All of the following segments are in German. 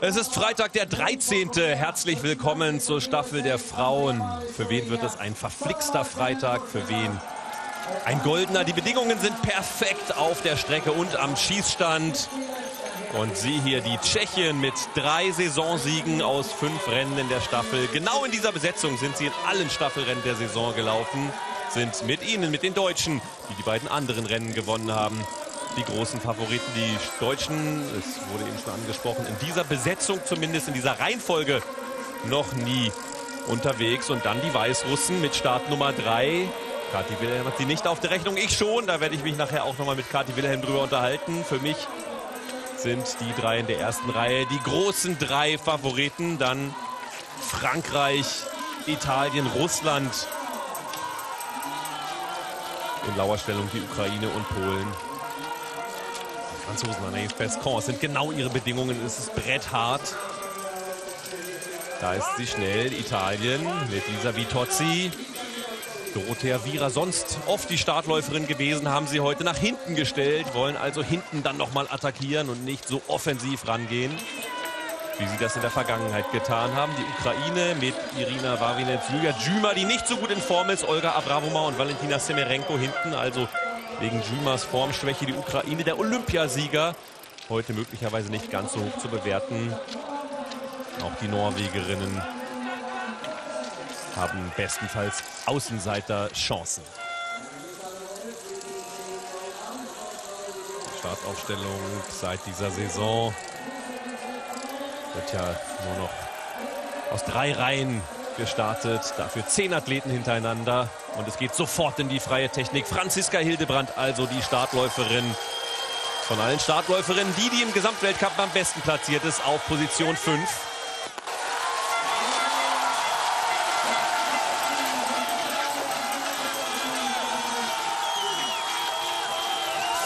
Es ist Freitag, der 13. Herzlich willkommen zur Staffel der Frauen. Für wen wird es ein verflixter Freitag? Für wen ein goldener? Die Bedingungen sind perfekt auf der Strecke und am Schießstand. Und sie hier, die Tschechien mit drei Saisonsiegen aus fünf Rennen in der Staffel. Genau in dieser Besetzung sind sie in allen Staffelrennen der Saison gelaufen. Sind mit ihnen, mit den Deutschen, die die beiden anderen Rennen gewonnen haben, die großen Favoriten. Die Deutschen, es wurde eben schon angesprochen, in dieser Besetzung zumindest, in dieser Reihenfolge noch nie unterwegs. Und dann die Weißrussen mit Start Nummer 3. Kathi Wilhelm hat sie nicht auf der Rechnung, ich schon. Da werde ich mich nachher auch nochmal mit Kathi Wilhelm drüber unterhalten. Für mich sind die drei in der ersten Reihe die großen drei Favoriten. Dann Frankreich, Italien, Russland. In Lauerstellung die Ukraine und Polen. Franzosen Anaïs Pescon. sind genau ihre Bedingungen. Es ist bretthart. Da ist sie schnell. Italien mit Lisa Vitozzi. Dorothea Vira, sonst oft die Startläuferin gewesen, haben sie heute nach hinten gestellt, wollen also hinten dann nochmal attackieren und nicht so offensiv rangehen, wie sie das in der Vergangenheit getan haben. Die Ukraine mit Irina Vavinets, Julia Djuma, die nicht so gut in Form ist, Olga Abramova und Valentina Semerenko hinten, also wegen Jumas Formschwäche die Ukraine, der Olympiasieger. Heute möglicherweise nicht ganz so hoch zu bewerten. Auch die Norwegerinnen haben bestenfalls Außenseiter-Chancen. Startaufstellung seit dieser Saison wird ja nur noch aus drei Reihen gestartet. Dafür zehn Athleten hintereinander. Und es geht sofort in die freie Technik. Franziska Hildebrand, also die Startläuferin von allen Startläuferinnen, die, die im Gesamtweltcup am besten platziert ist, auf Position 5.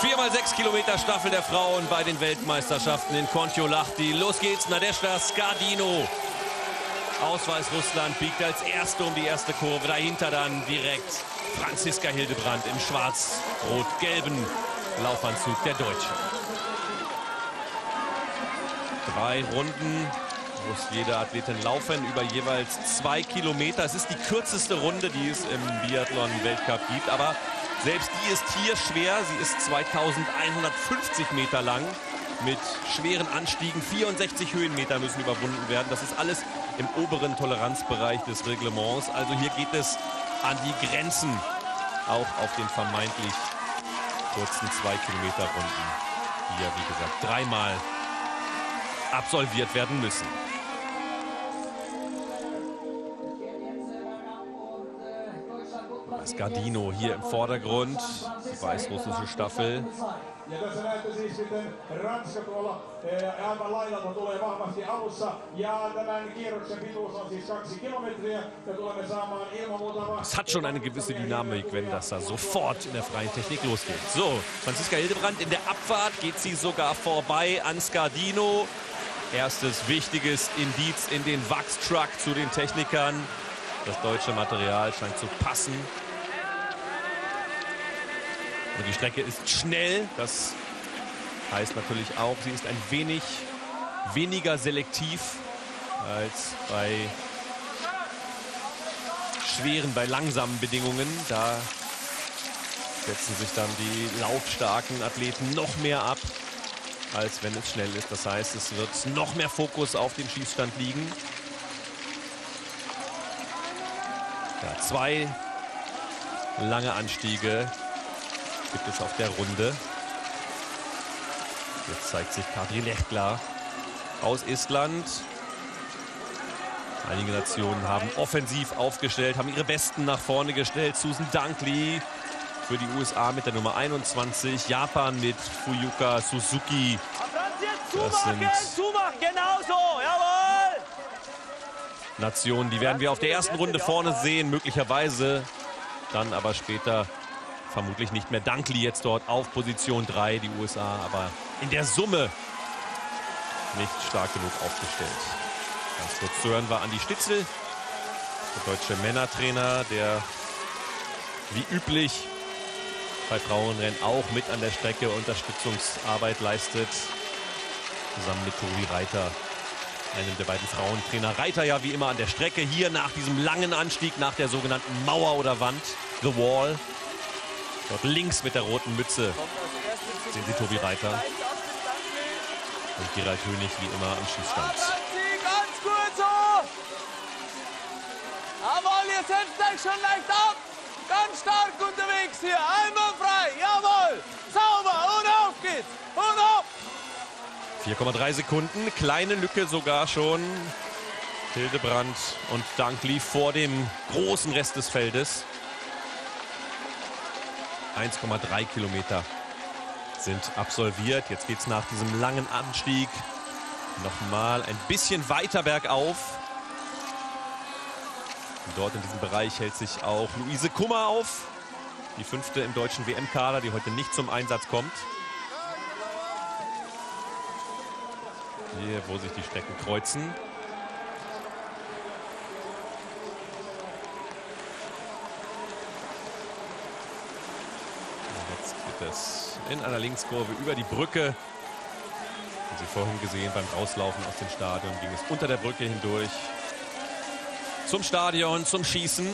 4x6 Kilometer Staffel der Frauen bei den Weltmeisterschaften in Kontiolahti. Los geht's, Nadeshda Skardino aus Weißrussland biegt als Erste um die erste Kurve. Dahinter dann direkt Franziska Hildebrand im schwarz-rot-gelben Laufanzug der Deutschen. Drei Runden muss jede Athletin laufen über jeweils zwei Kilometer. Es ist die kürzeste Runde, die es im Biathlon-Weltcup gibt. Aber selbst die ist hier schwer. Sie ist 2150 Meter lang mit schweren Anstiegen. 64 Höhenmeter müssen überwunden werden. Das ist alles im oberen Toleranzbereich des Reglements. Also hier geht es an die Grenzen, auch auf den vermeintlich kurzen 2 Kilometer Runden, die ja wie gesagt dreimal absolviert werden müssen. Gardino hier im Vordergrund, die weißrussische Staffel. Ja tässä näette siis miten Ranska tuolla aivan laidalta tulee vahvasti alussa. Ja tämän kierroksen pituus on siis kaksi kilometriä. Ja tulemme saamaan ilman muuta... Es hat schon eine gewisse Dynamik, wenn das da sofort in der freien Technik losgeht. So, Franziska Hildebrand in der Abfahrt geht sie sogar vorbei an Scardino. Erstes wichtiges Indiz in den Wachstruck zu den Technikern. Das deutsche Material scheint zu passen. Und die Strecke ist schnell. Das heißt natürlich auch, sie ist ein wenig weniger selektiv als bei schweren, bei langsamen Bedingungen. Da setzen sich dann die laufstarken Athleten noch mehr ab, als wenn es schnell ist. Das heißt, es wird noch mehr Fokus auf den Schießstand liegen. Ja, zwei lange Anstiege gibt es auf der Runde. Jetzt zeigt sich Kadri Lechkla aus Estland. Einige Nationen haben offensiv aufgestellt, haben ihre Besten nach vorne gestellt. Susan Dunkley für die USA mit der Nummer 21. Japan mit Fuyuka Suzuki. Das sind Nationen, die werden wir auf der ersten Runde vorne sehen, möglicherweise dann aber später vermutlich nicht mehr Dunkley jetzt dort auf Position 3, die USA, aber in der Summe nicht stark genug aufgestellt. Ganz kurz zu hören war Andi Stitzel, der deutsche Männertrainer, der wie üblich bei Frauenrennen auch mit an der Strecke Unterstützungsarbeit leistet. Zusammen mit Tobi Reiter, einem der beiden Frauentrainer. Reiter ja wie immer an der Strecke. Hier nach diesem langen Anstieg, nach der sogenannten Mauer oder Wand, The Wall. Dort links mit der roten Mütze sehen Sie Tobi Reiter. Und Gerald Hönig wie immer am Schießstand. Ganz gut so! Jawohl, ihr setzt euch schon leicht ab! Ganz stark unterwegs hier. Einmal frei. Jawohl. Sauber. Und auf geht's. Und auf. 4,3 Sekunden. Kleine Lücke sogar schon. Hildebrand und Dankli vor dem großen Rest des Feldes. 1,3 Kilometer sind absolviert. Jetzt geht es nach diesem langen Anstieg nochmal ein bisschen weiter bergauf. Dort in diesem Bereich hält sich auch Luise Kummer auf. Die fünfte im deutschen WM-Kader, die heute nicht zum Einsatz kommt. Hier, wo sich die Strecken kreuzen. Geht es in einer Linkskurve über die Brücke. Haben Sie vorhin gesehen, beim Rauslaufen aus dem Stadion ging es unter der Brücke hindurch zum Stadion, zum Schießen.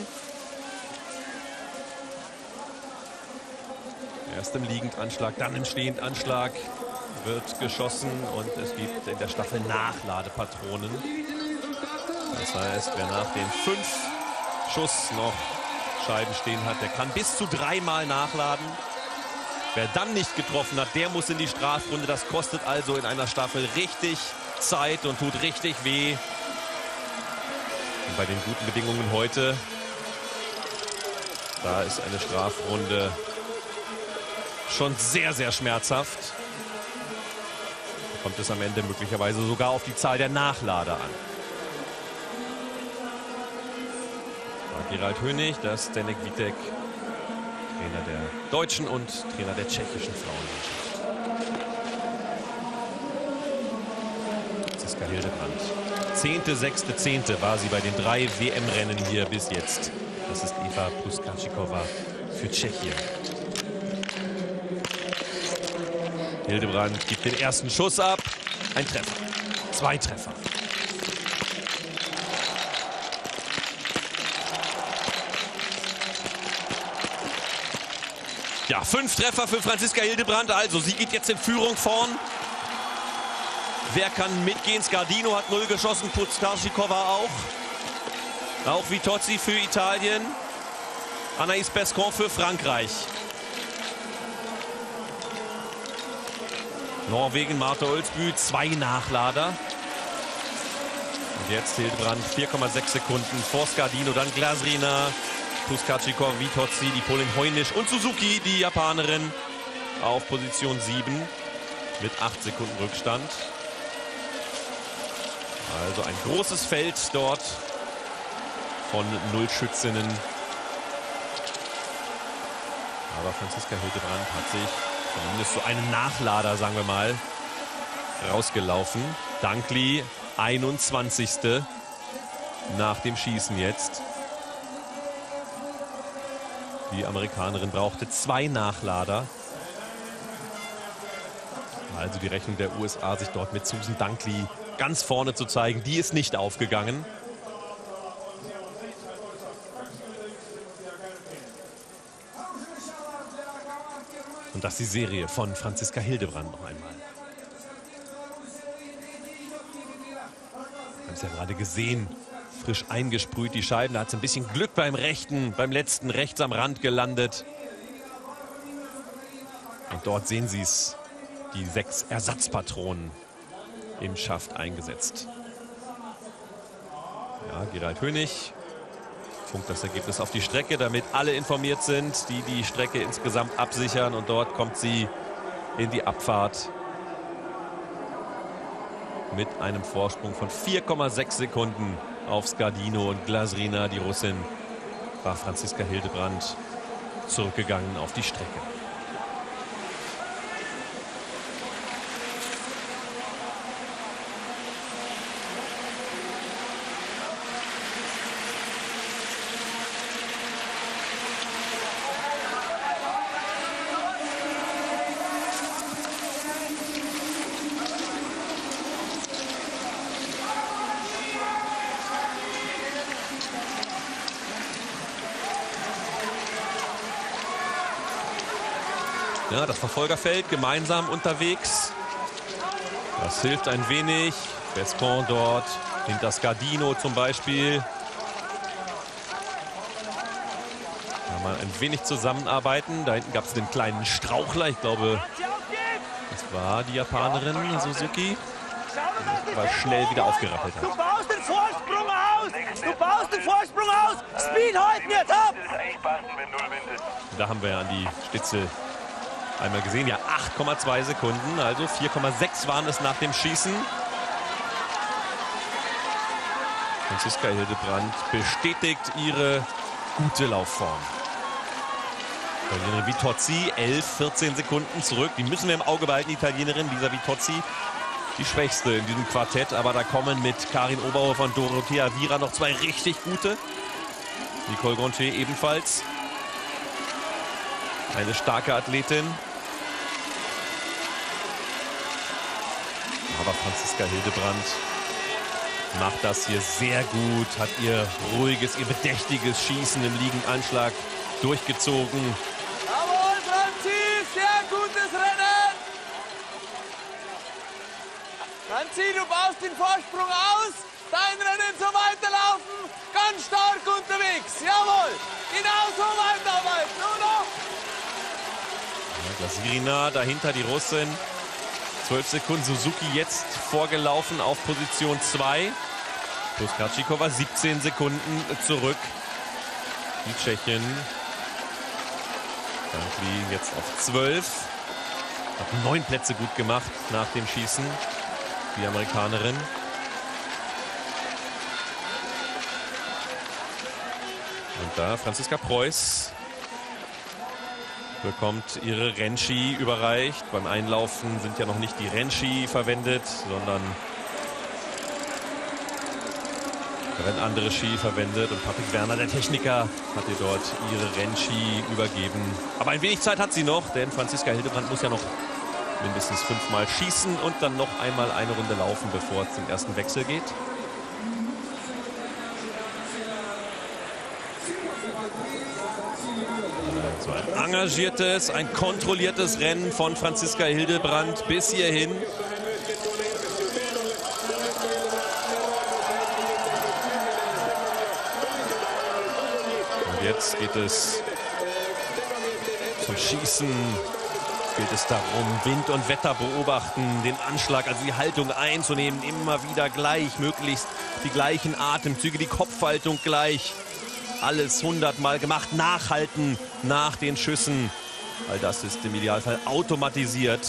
Erst im Liegendanschlag, dann im Stehendanschlag wird geschossen und es gibt in der Staffel Nachladepatronen. Das heißt, wer nach den fünf Schuss noch Scheiben stehen hat, der kann bis zu dreimal nachladen. Wer dann nicht getroffen hat, der muss in die Strafrunde. Das kostet also in einer Staffel richtig Zeit und tut richtig weh. Und bei den guten Bedingungen heute, da ist eine Strafrunde schon sehr, sehr schmerzhaft. Da kommt es am Ende möglicherweise sogar auf die Zahl der Nachlader an. Gerald Hönig, das Denek Vitek, Trainer der deutschen und Trainer der tschechischen Frauenmannschaft. Franziska Hildebrand. Zehnte, sechste, zehnte war sie bei den drei WM-Rennen hier bis jetzt. Das ist Eva Puskatschikova für Tschechien. Hildebrand gibt den ersten Schuss ab. Ein Treffer. Zwei Treffer. Ja, fünf Treffer für Franziska Hildebrand. Also, sie geht jetzt in Führung vorn. Wer kann mitgehen? Scardino hat null geschossen, Putzkarschikova auch. Auch Vitozzi für Italien. Anaïs Bescon für Frankreich. Norwegen, Marta Olsbü, zwei Nachlader. Und jetzt Hildebrand 4,6 Sekunden vor Scardino, dann Glasrina, Puskachikov, Vitozzi, die Polin Heunisch und Suzuki, die Japanerin, auf Position 7 mit 8 Sekunden Rückstand. Also ein großes Feld dort von Nullschützinnen. Aber Franziska Hildebrand hat sich zumindest so einen Nachlader, sagen wir mal, rausgelaufen. Dankli 21. nach dem Schießen jetzt. Die Amerikanerin brauchte zwei Nachlader. Also die Rechnung der USA, sich dort mit Susan Dankli ganz vorne zu zeigen, die ist nicht aufgegangen. Und das die Serie von Franziska Hildebrand noch einmal. Wir haben es ja gerade gesehen, frisch eingesprüht die Scheiben. Da hat es ein bisschen Glück beim rechten, beim letzten rechts am Rand gelandet. Und dort sehen Sie es, die sechs Ersatzpatronen im Schaft eingesetzt. Ja, Gerald Hönig funkt das Ergebnis auf die Strecke, damit alle informiert sind, die die Strecke insgesamt absichern. Und dort kommt sie in die Abfahrt mit einem Vorsprung von 4,6 Sekunden auf Skardino und Glasrina, die Russin, war Franziska Hildebrand zurückgegangen auf die Strecke. Ja, das Verfolgerfeld gemeinsam unterwegs. Das hilft ein wenig. Bescon dort hinter Scardino zum Beispiel. Da mal ein wenig zusammenarbeiten. Da hinten gab es den kleinen Strauchler. Ich glaube, das war die Japanerin Suzuki. Die war schnell wieder aufgerappelt hat. Du baust den Vorsprung aus! Du baust den Vorsprung aus! Speed halten jetzt ab! Da haben wir ja an die Stitzel einmal gesehen. Ja, 8,2 Sekunden, also 4,6 waren es nach dem Schießen. Franziska Hildebrand bestätigt ihre gute Laufform. Italienerin Vitozzi, 11, 14 Sekunden zurück. Die müssen wir im Auge behalten, die Italienerin Lisa Vitozzi. Die schwächste in diesem Quartett, aber da kommen mit Karin Oberhofer und Dorothea Vira noch zwei richtig gute. Nicole Gontier ebenfalls. Eine starke Athletin. Franziska Hildebrand macht das hier sehr gut, hat ihr ruhiges, ihr bedächtiges Schießen im Liegendanschlag durchgezogen. Jawohl, Franzi, sehr gutes Rennen! Franzi, du baust den Vorsprung aus, dein Rennen so weiterlaufen, ganz stark unterwegs, jawohl! Genau so weiterarbeiten, nur noch! Ja, Glasirina, dahinter die Russin. 12 Sekunden Suzuki jetzt vorgelaufen auf Position 2. Puskatschikova 17 Sekunden zurück. Die Tschechin. Dankli jetzt auf 12. Hat neun Plätze gut gemacht nach dem Schießen. Die Amerikanerin. Und da Franziska Preuß bekommt ihre Rennski überreicht. Beim Einlaufen sind ja noch nicht die Rennski verwendet, sondern werden andere Ski verwendet. Und Patrick Werner, der Techniker, hat ihr dort ihre Rennski übergeben. Aber ein wenig Zeit hat sie noch, denn Franziska Hildebrand muss ja noch mindestens fünfmal schießen und dann noch einmal eine Runde laufen, bevor es zum ersten Wechsel geht. So ein engagiertes, ein kontrolliertes Rennen von Franziska Hildebrand bis hierhin. Und jetzt geht es zum Schießen. Geht es darum, Wind und Wetter beobachten, den Anschlag, also die Haltung einzunehmen, immer wieder gleich, möglichst die gleichen Atemzüge, die Kopfhaltung gleich. Alles hundertmal gemacht, nachhalten nach den Schüssen. All das ist im Idealfall automatisiert.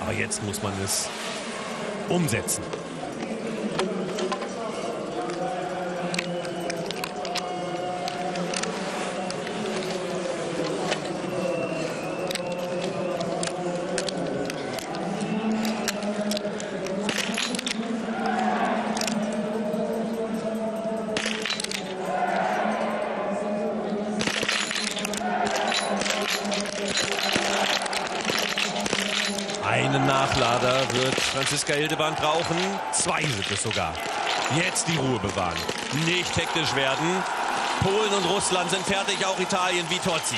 Aber jetzt muss man es umsetzen. Einen Nachlader wird Franziska Hildebrand brauchen. Zwei sind es sogar. Jetzt die Ruhe bewahren. Nicht hektisch werden. Polen und Russland sind fertig, auch Italien, Vitozzi.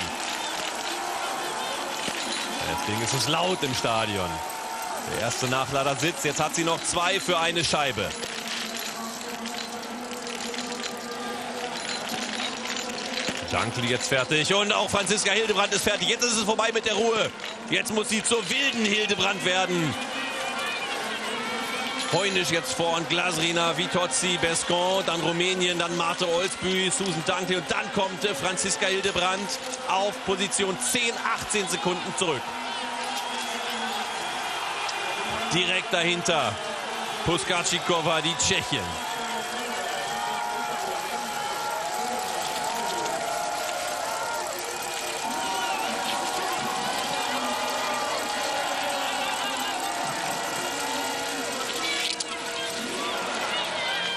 Deswegen ist es laut im Stadion. Der erste Nachlader sitzt. Jetzt hat sie noch zwei für eine Scheibe. Dankli jetzt fertig und auch Franziska Hildebrand ist fertig. Jetzt ist es vorbei mit der Ruhe. Jetzt muss sie zur wilden Hildebrand werden. Heunisch jetzt vor und Glasrina, Vitozzi, Bescon, dann Rumänien, dann Marte Olsbü, Susan Dankli und dann kommt äh, Franziska Hildebrand auf Position 10, 18 Sekunden zurück. Direkt dahinter Puskatschikova, die Tschechin.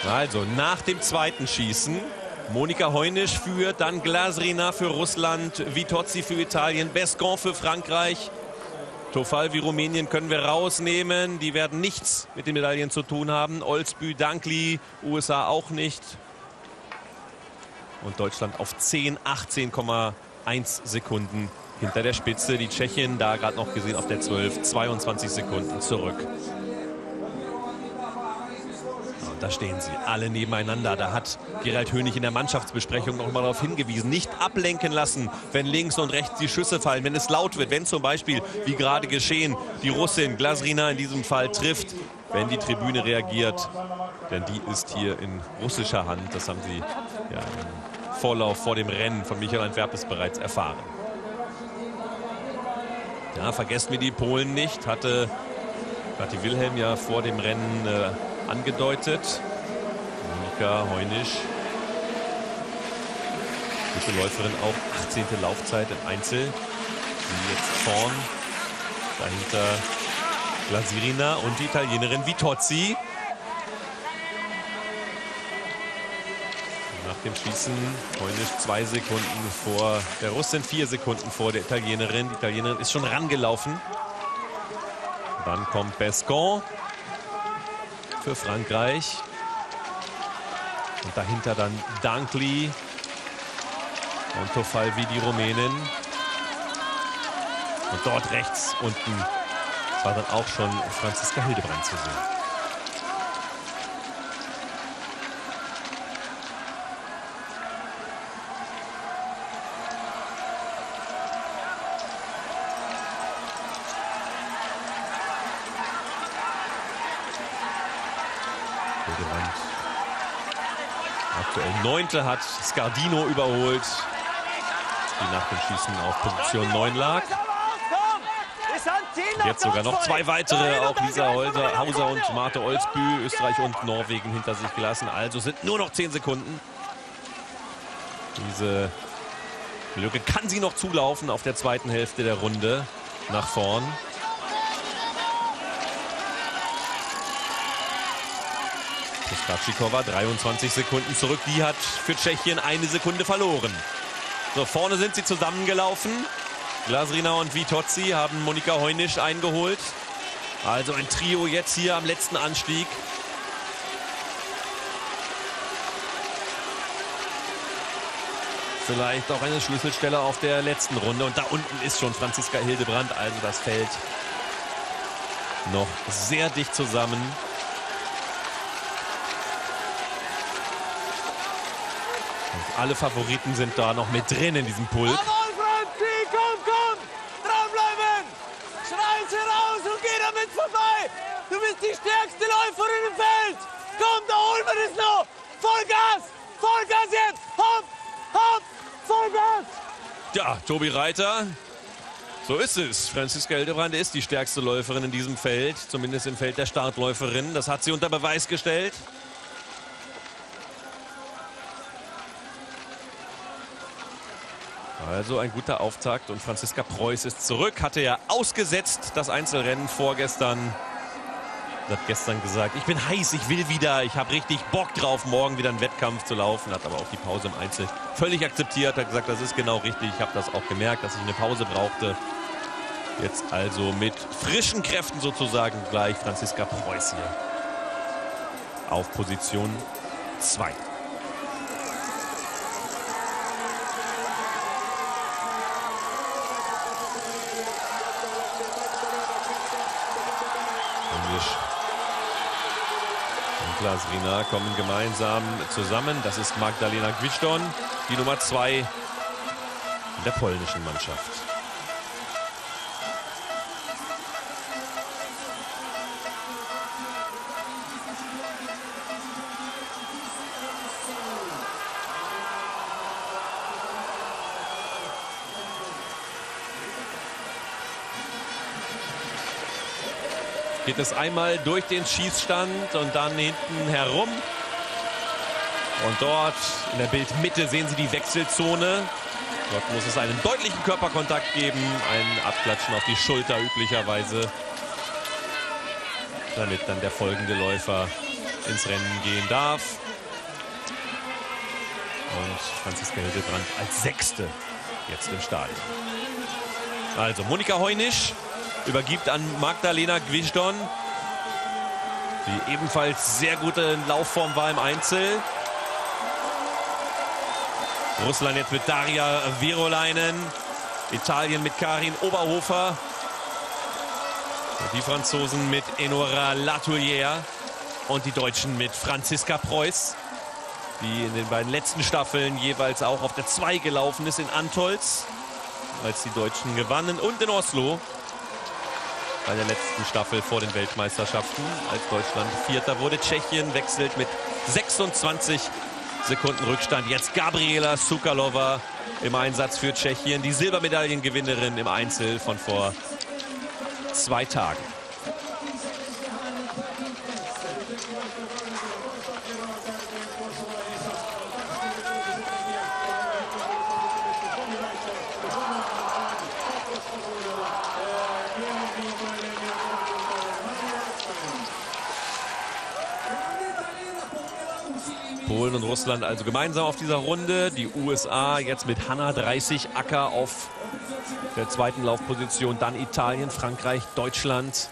Also nach dem zweiten Schießen. Monika Heunisch führt, dann Glasrina für Russland, Vitozzi für Italien, Bescon für Frankreich, Tofal wie Rumänien können wir rausnehmen. Die werden nichts mit den Medaillen zu tun haben. Olsbü, Dankli, USA auch nicht. Und Deutschland auf 10, 18,1 Sekunden hinter der Spitze. Die Tschechien, da gerade noch gesehen, auf der 12, 22 Sekunden zurück. Da stehen sie alle nebeneinander. Da hat Gerald Hönig in der Mannschaftsbesprechung noch mal darauf hingewiesen. Nicht ablenken lassen, wenn links und rechts die Schüsse fallen, wenn es laut wird, wenn zum Beispiel, wie gerade geschehen, die Russin Glasrina in diesem Fall trifft, wenn die Tribüne reagiert. Denn die ist hier in russischer Hand. Das haben sie ja, im Vorlauf vor dem Rennen von Michael Antwerpes bereits erfahren. Ja, vergessen wir die Polen nicht. Hatte Kathi Wilhelm ja vor dem Rennen äh, angedeutet. Monika Heunisch. Gute Läuferin auch. 18. Laufzeit im Einzel. Die jetzt vorn. Dahinter Glasirina und die Italienerin Vitozzi. Nach dem Schießen Heunisch zwei Sekunden vor der Russin, vier Sekunden vor der Italienerin. Die Italienerin ist schon rangelaufen. Dann kommt Bescon für Frankreich. Und dahinter dann Dankli und Tofalvi, die Rumänin. Und dort rechts unten war dann auch schon Franziska Hildebrand zu sehen. Hildebrand Neunte hat Scardino überholt, die nach dem Schießen auf Position 9 lag. Jetzt sogar noch zwei weitere, auch Lisa Holzer, Hauser und Marte Olsbü, Österreich und Norwegen hinter sich gelassen. Also sind nur noch 10 Sekunden. Diese Lücke kann sie noch zulaufen auf der zweiten Hälfte der Runde nach vorn. Kratschikova 23 Sekunden zurück. Die hat für Tschechien eine Sekunde verloren. So, vorne sind sie zusammengelaufen. Glasrina und Vitozzi haben Monika Heunisch eingeholt. Also ein Trio jetzt hier am letzten Anstieg. Vielleicht auch eine Schlüsselstelle auf der letzten Runde. Und da unten ist schon Franziska Hildebrand. Also das Feld noch sehr dicht zusammen. Und alle Favoriten sind da noch mit drin in diesem Pulk. Jawohl, Franzi, komm, komm! Dranbleiben! Schreien Sie raus und geh damit vorbei! Du bist die stärkste Läuferin im Feld! Komm, da holen wir das noch! Vollgas! Vollgas jetzt! Hopp! Hopp! Vollgas! Ja, Tobi Reiter. So ist es. Franziska Hildebrand ist die stärkste Läuferin in diesem Feld, zumindest im Feld der Startläuferin. Das hat sie unter Beweis gestellt. Also ein guter Auftakt und Franziska Preuß ist zurück. Hatte ja ausgesetzt das Einzelrennen vorgestern. Hat gestern gesagt, ich bin heiß, ich will wieder, ich habe richtig Bock drauf, morgen wieder einen Wettkampf zu laufen. Hat aber auch die Pause im Einzel völlig akzeptiert. Hat gesagt, das ist genau richtig. Ich habe das auch gemerkt, dass ich eine Pause brauchte. Jetzt also mit frischen Kräften sozusagen gleich Franziska Preuß hier auf Position 2. und Glasrina kommen gemeinsam zusammen. Das ist Magdalena Gwizdon, die Nummer 2 in der polnischen Mannschaft. Geht es einmal durch den Schießstand und dann hinten herum. Und dort in der Bildmitte sehen Sie die Wechselzone. Dort muss es einen deutlichen Körperkontakt geben, ein Abklatschen auf die Schulter üblicherweise, damit dann der folgende Läufer ins Rennen gehen darf. Und Franziska Hildebrand als Sechste jetzt im Stadion. Also Monika Heunisch übergibt an Magdalena Gwizdon, die ebenfalls sehr gute Laufform war im Einzel. Russland jetzt mit Daria Virolainen. Italien mit Karin Oberhofer. Die Franzosen mit Enora Latoulière. Und die Deutschen mit Franziska Preuß, die in den beiden letzten Staffeln jeweils auch auf der 2 gelaufen ist in Antolz, als die Deutschen gewannen. Und in Oslo bei der letzten Staffel vor den Weltmeisterschaften, als Deutschland Vierter wurde. Tschechien wechselt mit 26 Sekunden Rückstand. Jetzt Gabriela Sukalova im Einsatz für Tschechien. Die Silbermedaillengewinnerin im Einzel von vor zwei Tagen. Polen und Russland also gemeinsam auf dieser Runde. Die USA jetzt mit Hanna 30 Acker auf der zweiten Laufposition. Dann Italien, Frankreich, Deutschland.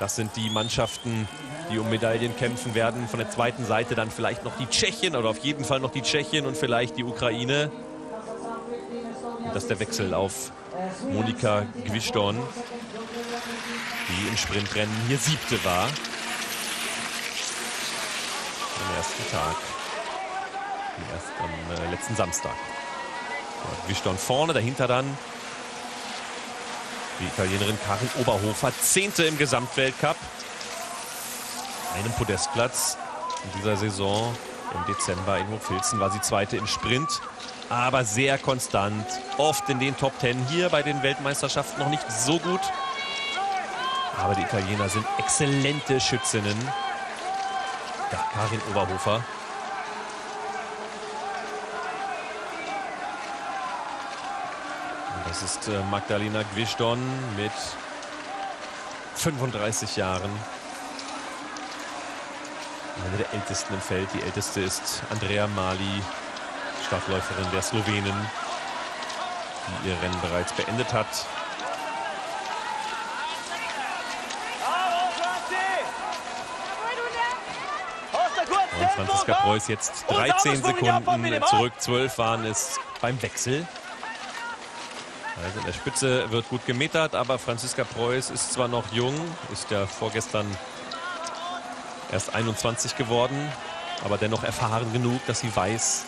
Das sind die Mannschaften, die um Medaillen kämpfen werden. Von der zweiten Seite dann vielleicht noch die Tschechien oder auf jeden Fall noch die Tschechien und vielleicht die Ukraine. Und das ist der Wechsel auf Monika Gwischdorn, die im Sprintrennen hier siebte war. Am ersten Tag. Erst am äh, letzten Samstag. Gwischdorn vorne, dahinter dann die Italienerin Karin Oberhofer, Zehnte im Gesamtweltcup. Einen Podestplatz in dieser Saison. Im Dezember in Hochfilzen war sie Zweite im Sprint. Aber sehr konstant, oft in den Top Ten. Hier bei den Weltmeisterschaften noch nicht so gut. Aber die Italiener sind exzellente Schützinnen. Ja, Karin Oberhofer. Das ist äh, Magdalena Gwizdon mit 35 Jahren. Eine der ältesten im Feld. Die älteste ist Andrea Mali, Startläuferin der Slowenen, die ihr Rennen bereits beendet hat. Und Franziska Preuß jetzt 13 Sekunden zurück. 12 waren es beim Wechsel. Also in der Spitze wird gut gemetert, aber Franziska Preuß ist zwar noch jung, ist ja vorgestern erst 21 geworden, aber dennoch erfahren genug, dass sie weiß,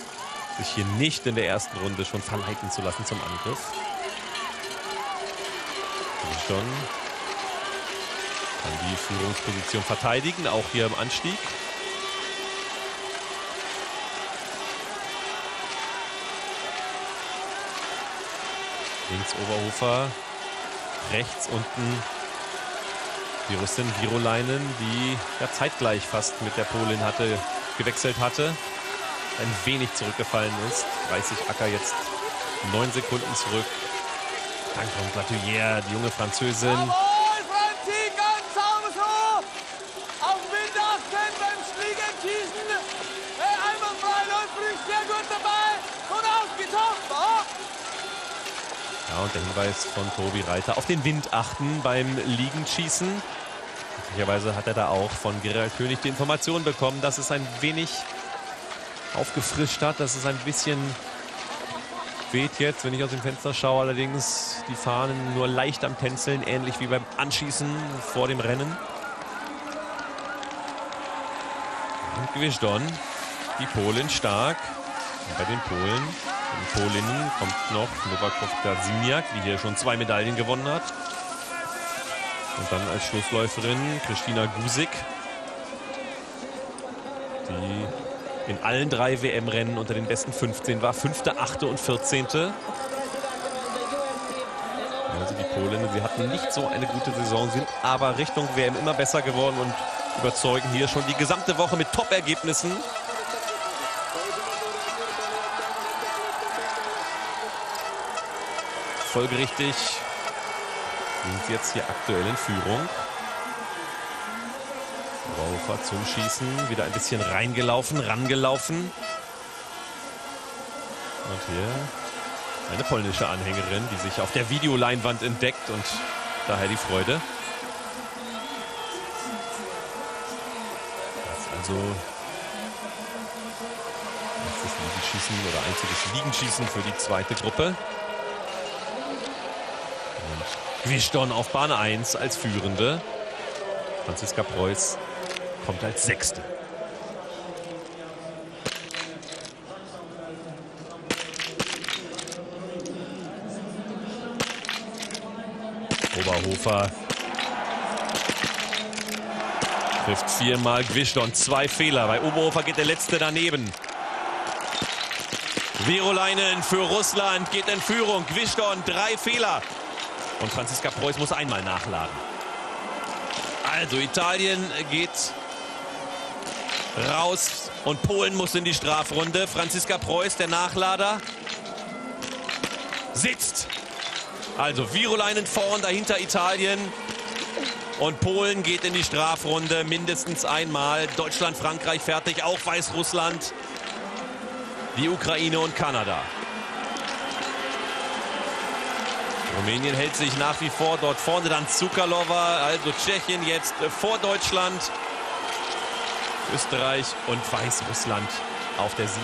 sich hier nicht in der ersten Runde schon verleiten zu lassen zum Angriff. Schon kann die Führungsposition verteidigen, auch hier im Anstieg. Links Oberhofer, rechts unten die Russin Viroleinen, die ja zeitgleich fast mit der Polin hatte, gewechselt hatte. Ein wenig zurückgefallen ist. 30 Acker jetzt 9 Sekunden zurück. Dann kommt Latouillère, die junge Französin. Jawohl, Franzi, ganz sauber so. Auf Wind achten beim Schwiegenschießen. Hey, einmal frei läuft, sehr gut dabei. Und ausgetopft. Oh. Ja, und der Hinweis von Tobi Reiter auf den Wind achten beim Liegenschießen. Möglicherweise hat er da auch von Gerald König die Information bekommen, dass es ein wenig aufgefrischt hat, dass es ein bisschen weht jetzt, wenn ich aus dem Fenster schaue. Allerdings die Fahnen nur leicht am Tänzeln, ähnlich wie beim Anschießen vor dem Rennen. Und Gwizdon, die Polin stark. Und bei den Polen, den Polinnen kommt noch Novakov-Darsiniak, die hier schon zwei Medaillen gewonnen hat. Und dann als Schlussläuferin Christina Gusik, die in allen drei WM-Rennen unter den besten 15 war. Fünfte, achte und 14. Also die Polinnen, sie hatten nicht so eine gute Saison, sind aber Richtung WM immer besser geworden und überzeugen hier schon die gesamte Woche mit Top-Ergebnissen. Folgerichtig sind jetzt hier aktuell in Führung. Raufer zum Schießen, wieder ein bisschen reingelaufen, rangelaufen. Und hier eine polnische Anhängerin, die sich auf der Videoleinwand entdeckt und Daher die Freude. Das ist also erstes Liegenschießen oder einziges Liegenschießen für die zweite Gruppe. Quischdon auf Bahn 1 als Führende. Franziska Preuß kommt als Sechste. Oberhofer trifft viermal Gwischdon. Zwei Fehler. Bei Oberhofer geht der letzte daneben. Virolainen für Russland geht in Führung. Gwischdon drei Fehler. Und Franziska Preuß muss einmal nachladen. Also Italien geht raus und Polen muss in die Strafrunde. Franziska Preuß, der Nachlader, sitzt. Also Virolainen vorn, dahinter Italien. Und Polen geht in die Strafrunde mindestens einmal. Deutschland, Frankreich fertig, auch Weißrussland, die Ukraine und Kanada. Rumänien hält sich nach wie vor dort vorne. Dann Zukalova, also Tschechien jetzt vor Deutschland. Österreich und Weißrussland auf der 7.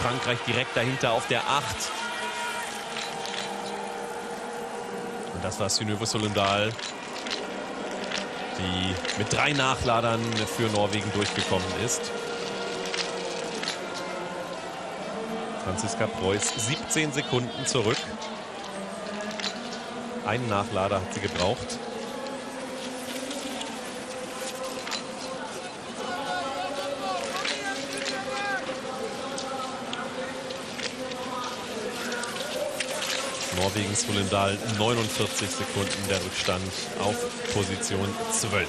Frankreich direkt dahinter auf der 8. Und das war Synnöve Solendal, die mit drei Nachladern für Norwegen durchgekommen ist. Franziska Preuß 17 Sekunden zurück. Einen Nachlader hat sie gebraucht. Norwegens Fullendal 49 Sekunden der Rückstand auf Position 12.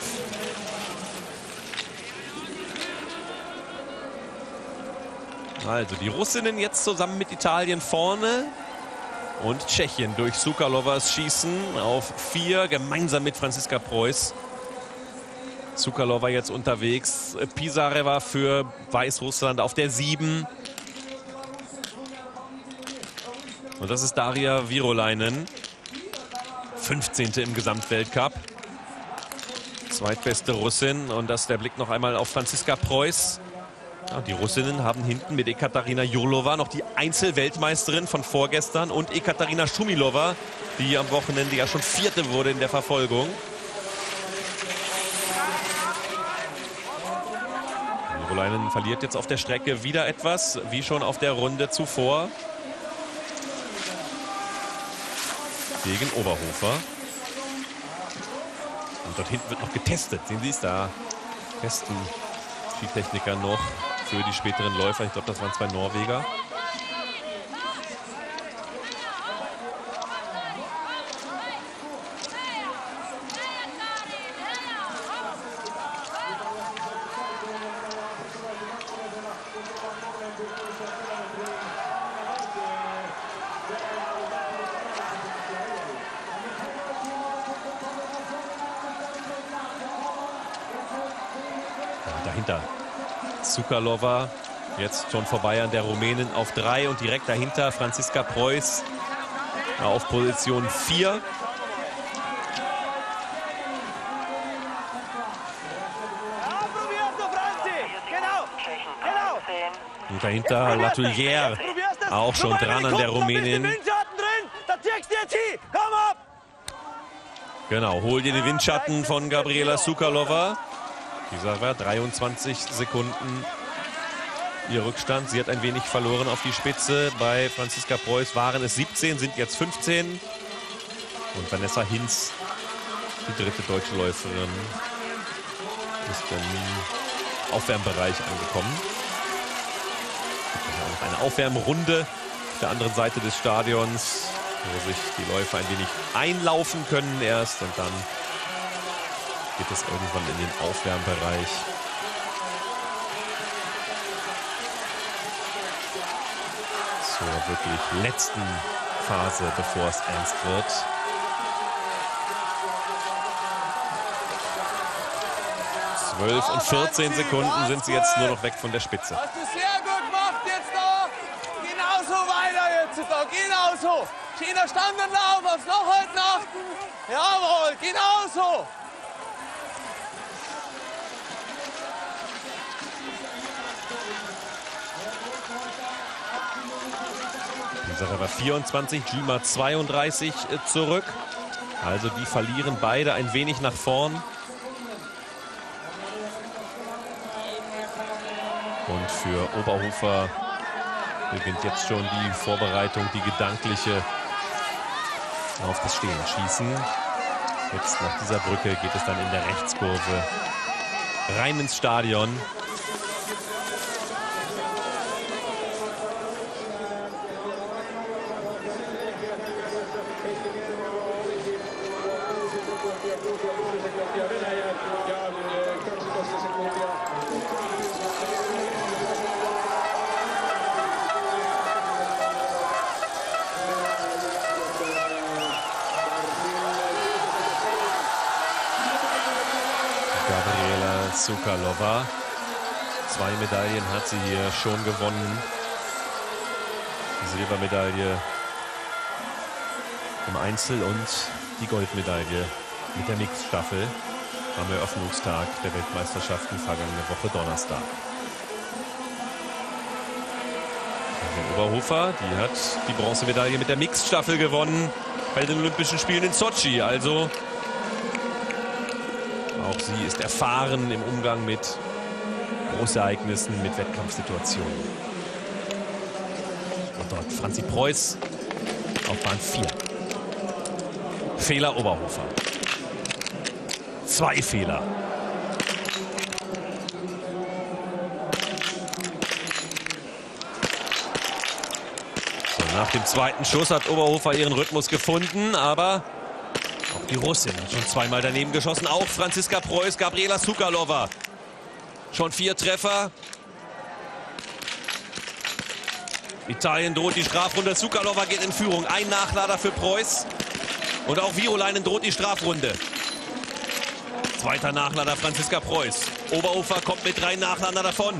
Also die Russinnen jetzt zusammen mit Italien vorne und Tschechien durch Sukalovas Schießen auf vier, gemeinsam mit Franziska Preuß. Sukalova jetzt unterwegs. Pisareva für Weißrussland auf der sieben. Und das ist Daria Virolainen. 15. im Gesamtweltcup. Zweitbeste Russin. Und das der Blick noch einmal auf Franziska Preuß. Ja, die Russinnen haben hinten mit Ekaterina Jurlova noch die Einzelweltmeisterin von vorgestern und Ekaterina Schumilova, die am Wochenende ja schon Vierte wurde in der Verfolgung. Virolainen verliert jetzt auf der Strecke wieder etwas, wie schon auf der Runde zuvor. Gegen Oberhofer. Und dort hinten wird noch getestet. Sehen Sie es da? Testen Skitechniker noch für die späteren Läufer. Ich glaube, das waren zwei Norweger. dahinter Zukalova. Jetzt schon vorbei an der Rumänin auf drei und direkt dahinter Franziska Preuß auf Position 4. Und dahinter Latoulière auch schon dran an der Rumänin. Genau, hol dir den Windschatten von Gabriela Sukalova. Dieser war 23 Sekunden ihr Rückstand. Sie hat ein wenig verloren auf die Spitze. Bei Franziska Preuß waren es 17, sind jetzt 15. Und Vanessa Hinz, die dritte deutsche Läuferin, ist im Aufwärmbereich angekommen. Auch noch eine Aufwärmrunde auf der anderen Seite des Stadions, wo sich die Läufer ein wenig einlaufen können erst und dann geht es irgendwann in den Aufwärmbereich. Zur wirklich letzten Phase, bevor es ernst wird. Zwölf und 14 Sekunden sind sie jetzt nur noch weg von der Spitze. Hast du sehr gut gemacht jetzt noch. Genauso weiter jetzt. da, genauso. Schöner Standardlauf, aufs Loch halten achten. Jawohl, genauso. Sache war 24, Juma 32 äh, zurück. Also die verlieren beide ein wenig nach vorn. Und für Oberhofer beginnt jetzt schon die Vorbereitung, die gedankliche auf das Stehen schießen. Jetzt nach dieser Brücke geht es dann in der Rechtskurve rein ins Stadion. Sukalova. Zwei Medaillen hat sie hier schon gewonnen. Die Silbermedaille im Einzel und die Goldmedaille mit der Mixstaffel am Eröffnungstag der Weltmeisterschaften vergangene Woche Donnerstag. Oberhofer, die hat die Bronzemedaille mit der Mixstaffel gewonnen bei den Olympischen Spielen in Sochi. Also sie ist erfahren im Umgang mit Großereignissen, mit Wettkampfsituationen. Und dort Franzi Preuß auf Bahn 4. Fehler Oberhofer. Zwei Fehler. Nach dem zweiten Schuss hat Oberhofer ihren Rhythmus gefunden, aber die Russin hat schon zweimal daneben geschossen. Auch Franziska Preuß, Gabriela Sukalova. Schon vier Treffer. Italien droht die Strafrunde. Sukalova geht in Führung. Ein Nachlader für Preuß. Und auch Virolainen droht die Strafrunde. Zweiter Nachlader Franziska Preuß. Oberhofer kommt mit drei Nachladern davon.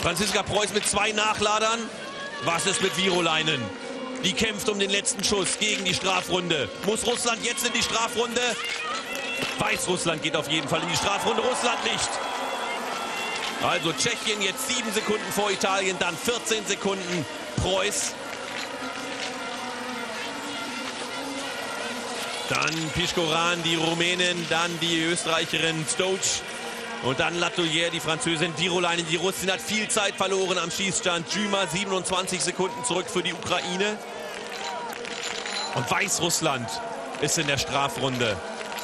Franziska Preuß mit zwei Nachladern. Was ist mit Virolainen? Die kämpft um den letzten Schuss gegen die Strafrunde. Muss Russland jetzt in die Strafrunde? Weißrussland geht auf jeden Fall in die Strafrunde, Russland nicht. Also Tschechien jetzt sieben Sekunden vor Italien, dann 14 Sekunden Preuß. Dann Pischkoran, die Rumänin, dann die Österreicherin Stoch und dann Latoyer, die Französin, Virolainen, die Russin hat viel Zeit verloren am Schießstand. Jüma 27 Sekunden zurück für die Ukraine. Und Weißrussland ist in der Strafrunde.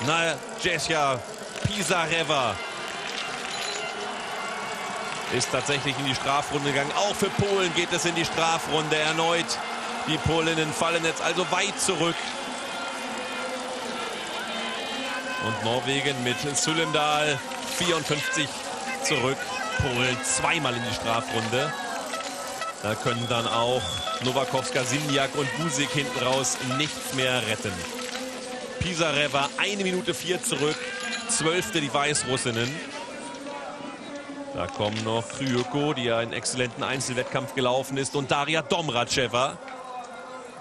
Nadjesja Pisareva ist tatsächlich in die Strafrunde gegangen. Auch für Polen geht es in die Strafrunde erneut. Die Polinnen fallen jetzt also weit zurück. Und Norwegen mit Sulemdal 54 zurück. Polen zweimal in die Strafrunde. Da können dann auch Nowakowska, Simniak und Busik hinten raus nichts mehr retten. Pisareva eine Minute vier zurück. Zwölfte die Weißrussinnen. Da kommen noch Kryuko, die ja einen exzellenten Einzelwettkampf gelaufen ist. Und Daria Domracheva,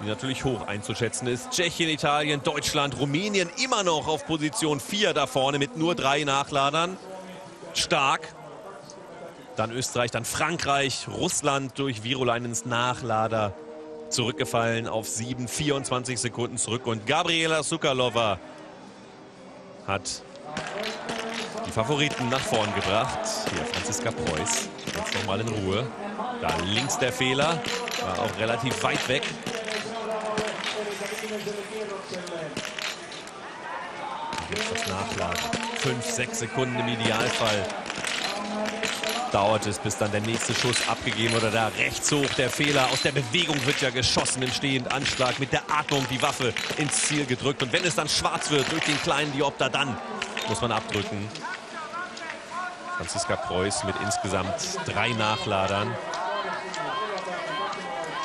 die natürlich hoch einzuschätzen ist. Tschechien, Italien, Deutschland, Rumänien immer noch auf Position 4 da vorne mit nur drei Nachladern. Stark. Dann Österreich, dann Frankreich, Russland durch Viroleinens Nachlader zurückgefallen auf 7, 24 Sekunden zurück. Und Gabriela Sukalova hat die Favoriten nach vorn gebracht. Hier Franziska Preuß. Jetzt nochmal in Ruhe. Da links der Fehler. War auch relativ weit weg. Das Nachladen. 5, 6 Sekunden im Idealfall dauert es, bis dann der nächste Schuss abgegeben oder da rechts hoch der Fehler. Aus der Bewegung wird ja geschossen im stehenden Anschlag. Mit der Atmung die Waffe ins Ziel gedrückt. Und wenn es dann schwarz wird durch den kleinen Diopter, dann muss man abdrücken. Franziska Preuß mit insgesamt drei Nachladern.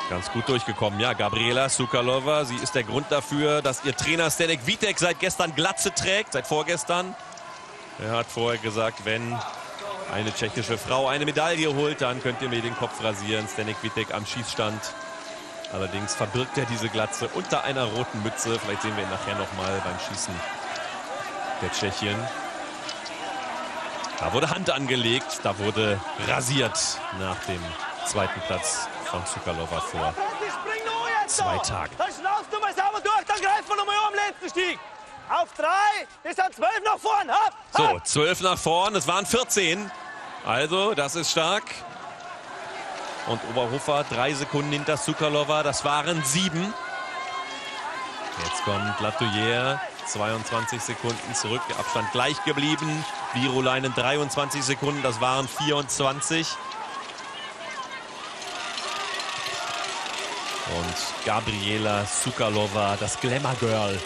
Ganz gut durchgekommen. Ja, Gabriela Sukalova, sie ist der Grund dafür, dass ihr Trainer Stenek Vitek seit gestern Glatze trägt, seit vorgestern. Er hat vorher gesagt, wenn eine tschechische Frau eine Medaille holt, dann könnt ihr mir den Kopf rasieren. Stenek Vitek am Schießstand Allerdings verbirgt er diese Glatze unter einer roten Mütze. Vielleicht sehen wir ihn nachher noch mal beim Schießen der Tschechien. Da wurde Hand angelegt, da wurde rasiert nach dem zweiten Platz von Zuckerlova vor zwei Tagen. Dann schnaufst du mal sauber durch, dann greifen wir nochmal am letzten Stieg. Auf drei, das sind zwölf nach vorn. Hopp, So, hopp. zwölf nach vorn, es waren 14. Also, das ist stark. Und Oberhofer drei Sekunden hinter Zuckerlova, das waren sieben. Jetzt kommt Latoyer, 22 Sekunden zurück, der Abstand gleich geblieben. Virulainen 23 Sekunden, das waren 24. Und Gabriela Sukalova, das Glamour Girl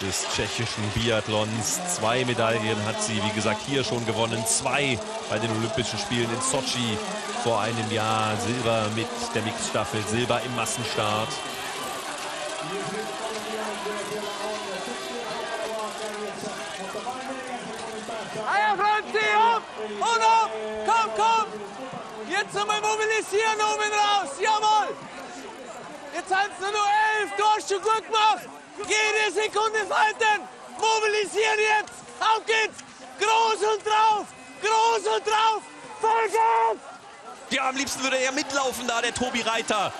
des tschechischen Biathlons. Zwei Medaillen hat sie, wie gesagt, hier schon gewonnen. Zwei bei den Olympischen Spielen in Sochi vor einem Jahr. Silber mit der Mixstaffel, Silber im Massenstart. Und hopp. Komm, komm. Jetzt nochmal mobilisieren, oben raus. Jawohl. Jetzt sind es nur noch elf. Du hast schon gut gemacht. Jede Sekunde falten. Mobilisieren jetzt. Auf geht's. Groß und drauf. Groß und drauf. Vollgas. Ja, am liebsten würde er mitlaufen da, der Tobi Reiter.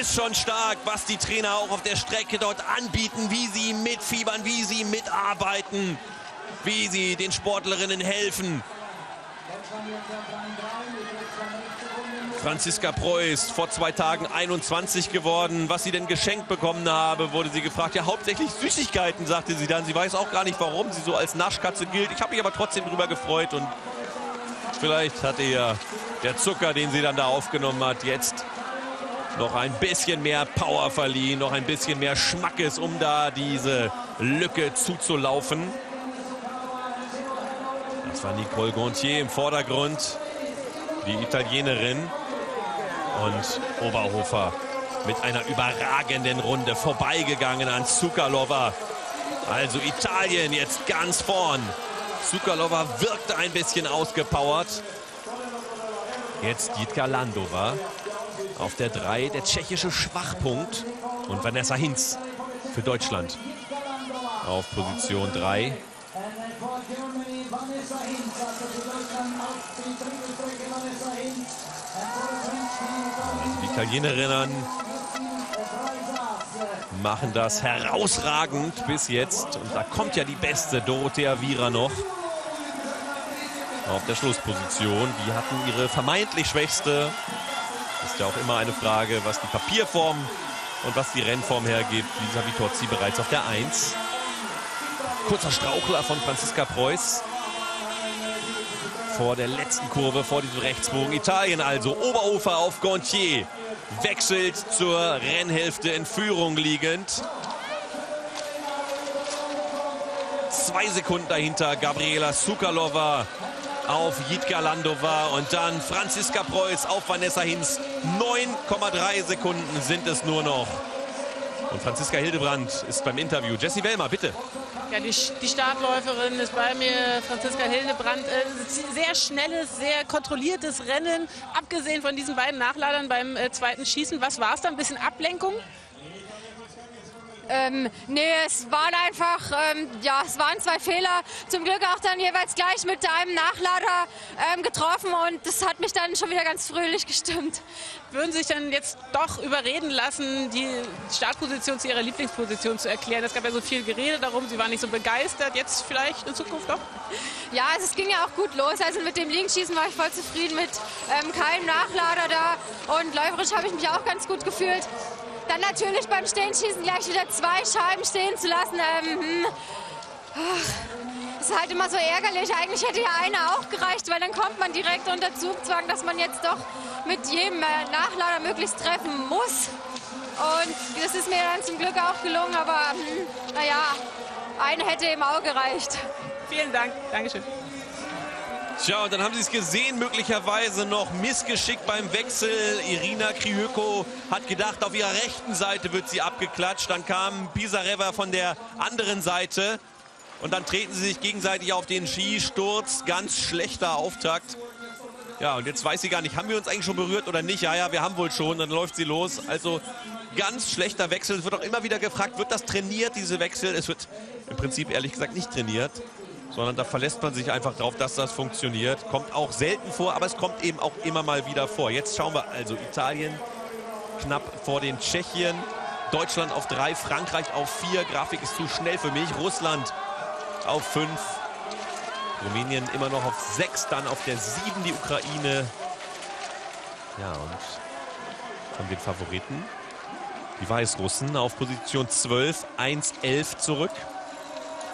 Ist schon stark, was die Trainer auch auf der Strecke dort anbieten, wie sie mitfiebern, wie sie mitarbeiten, wie sie den Sportlerinnen helfen. Franziska Preuß, vor zwei Tagen 21 geworden. Was sie denn geschenkt bekommen habe, wurde sie gefragt. Ja, hauptsächlich Süßigkeiten, sagte sie dann. Sie weiß auch gar nicht, warum sie so als Naschkatze gilt. Ich habe mich aber trotzdem darüber gefreut und vielleicht hatte ihr der Zucker, den sie dann da aufgenommen hat, jetzt noch ein bisschen mehr Power verliehen, noch ein bisschen mehr Schmackes, um da diese Lücke zuzulaufen. Das war Nicole Gontier im Vordergrund, die Italienerin. Und Oberhofer mit einer überragenden Runde vorbeigegangen an Zuckerlova. Also Italien jetzt ganz vorn. Zuckerlova wirkte ein bisschen ausgepowert. Jetzt Jitka Landova auf der 3, der tschechische Schwachpunkt. Und Vanessa Hinz für Deutschland auf Position 3. Italienerinnen machen das herausragend bis jetzt. Und da kommt ja die beste Dorothea Viera noch auf der Schlussposition. Die hatten ihre vermeintlich schwächste. Ist ja auch immer eine Frage, was die Papierform und was die Rennform hergibt. Lisa Vitozzi bereits auf der 1. Kurzer Strauchler von Franziska Preuß. Vor der letzten Kurve, vor diesem Rechtsbogen. Italien also. Oberhofer auf Gontier. Wechselt zur Rennhälfte in Führung liegend. Zwei Sekunden dahinter Gabriela Sukalova auf Jitka Landova und dann Franziska Preuß auf Vanessa Hinz. 9,3 Sekunden sind es nur noch. Und Franziska Hildebrand ist beim Interview. Jessie Wellmer, bitte. Ja, die, die Startläuferin ist bei mir, Franziska Hildebrand. Äh, sehr schnelles, sehr kontrolliertes Rennen. Abgesehen von diesen beiden Nachladern beim äh, zweiten Schießen. Was war es da? Ein bisschen Ablenkung? Ähm, nee, es waren einfach, ähm, ja, es waren zwei Fehler. Zum Glück auch dann jeweils gleich mit einem Nachlader ähm, getroffen und das hat mich dann schon wieder ganz fröhlich gestimmt. Würden Sie sich dann jetzt doch überreden lassen, die Startposition zu Ihrer Lieblingsposition zu erklären? Es gab ja so viel Gerede darum, Sie waren nicht so begeistert. Jetzt vielleicht in Zukunft doch? Ja, also es ging ja auch gut los. Also mit dem Linksschießen war ich voll zufrieden mit ähm, keinem Nachlader da und läuferisch habe ich mich auch ganz gut gefühlt. Dann natürlich beim Stehenschießen gleich wieder zwei Scheiben stehen zu lassen. Ähm, hm. Ist halt immer so ärgerlich. Eigentlich hätte ja eine auch gereicht, weil dann kommt man direkt unter Zugzwang, dass man jetzt doch mit jedem äh, Nachlader möglichst treffen muss. Und das ist mir dann zum Glück auch gelungen, aber hm, naja, eine hätte eben auch gereicht. Vielen Dank. Dankeschön. Tja, und dann haben sie es gesehen, möglicherweise noch missgeschickt beim Wechsel. Irina Kriöko hat gedacht, auf ihrer rechten Seite wird sie abgeklatscht. Dann kam Pisareva von der anderen Seite. Und dann treten sie sich gegenseitig auf den Skisturz. Ganz schlechter Auftakt Ja, und jetzt weiß sie gar nicht, haben wir uns eigentlich schon berührt oder nicht? Ja, ja, wir haben wohl schon. Dann läuft sie los. Also ganz schlechter Wechsel. Es wird auch immer wieder gefragt, wird das trainiert, diese Wechsel? Es wird im Prinzip ehrlich gesagt nicht trainiert, sondern da verlässt man sich einfach drauf, dass das funktioniert. Kommt auch selten vor, aber es kommt eben auch immer mal wieder vor. Jetzt schauen wir also Italien knapp vor den Tschechien. Deutschland auf drei, Frankreich auf vier. Grafik ist zu schnell für mich. Russland auf fünf. Rumänien immer noch auf sechs, dann auf der sieben die Ukraine. Ja, und von den Favoriten die Weißrussen auf Position 12, 1, 11 zurück.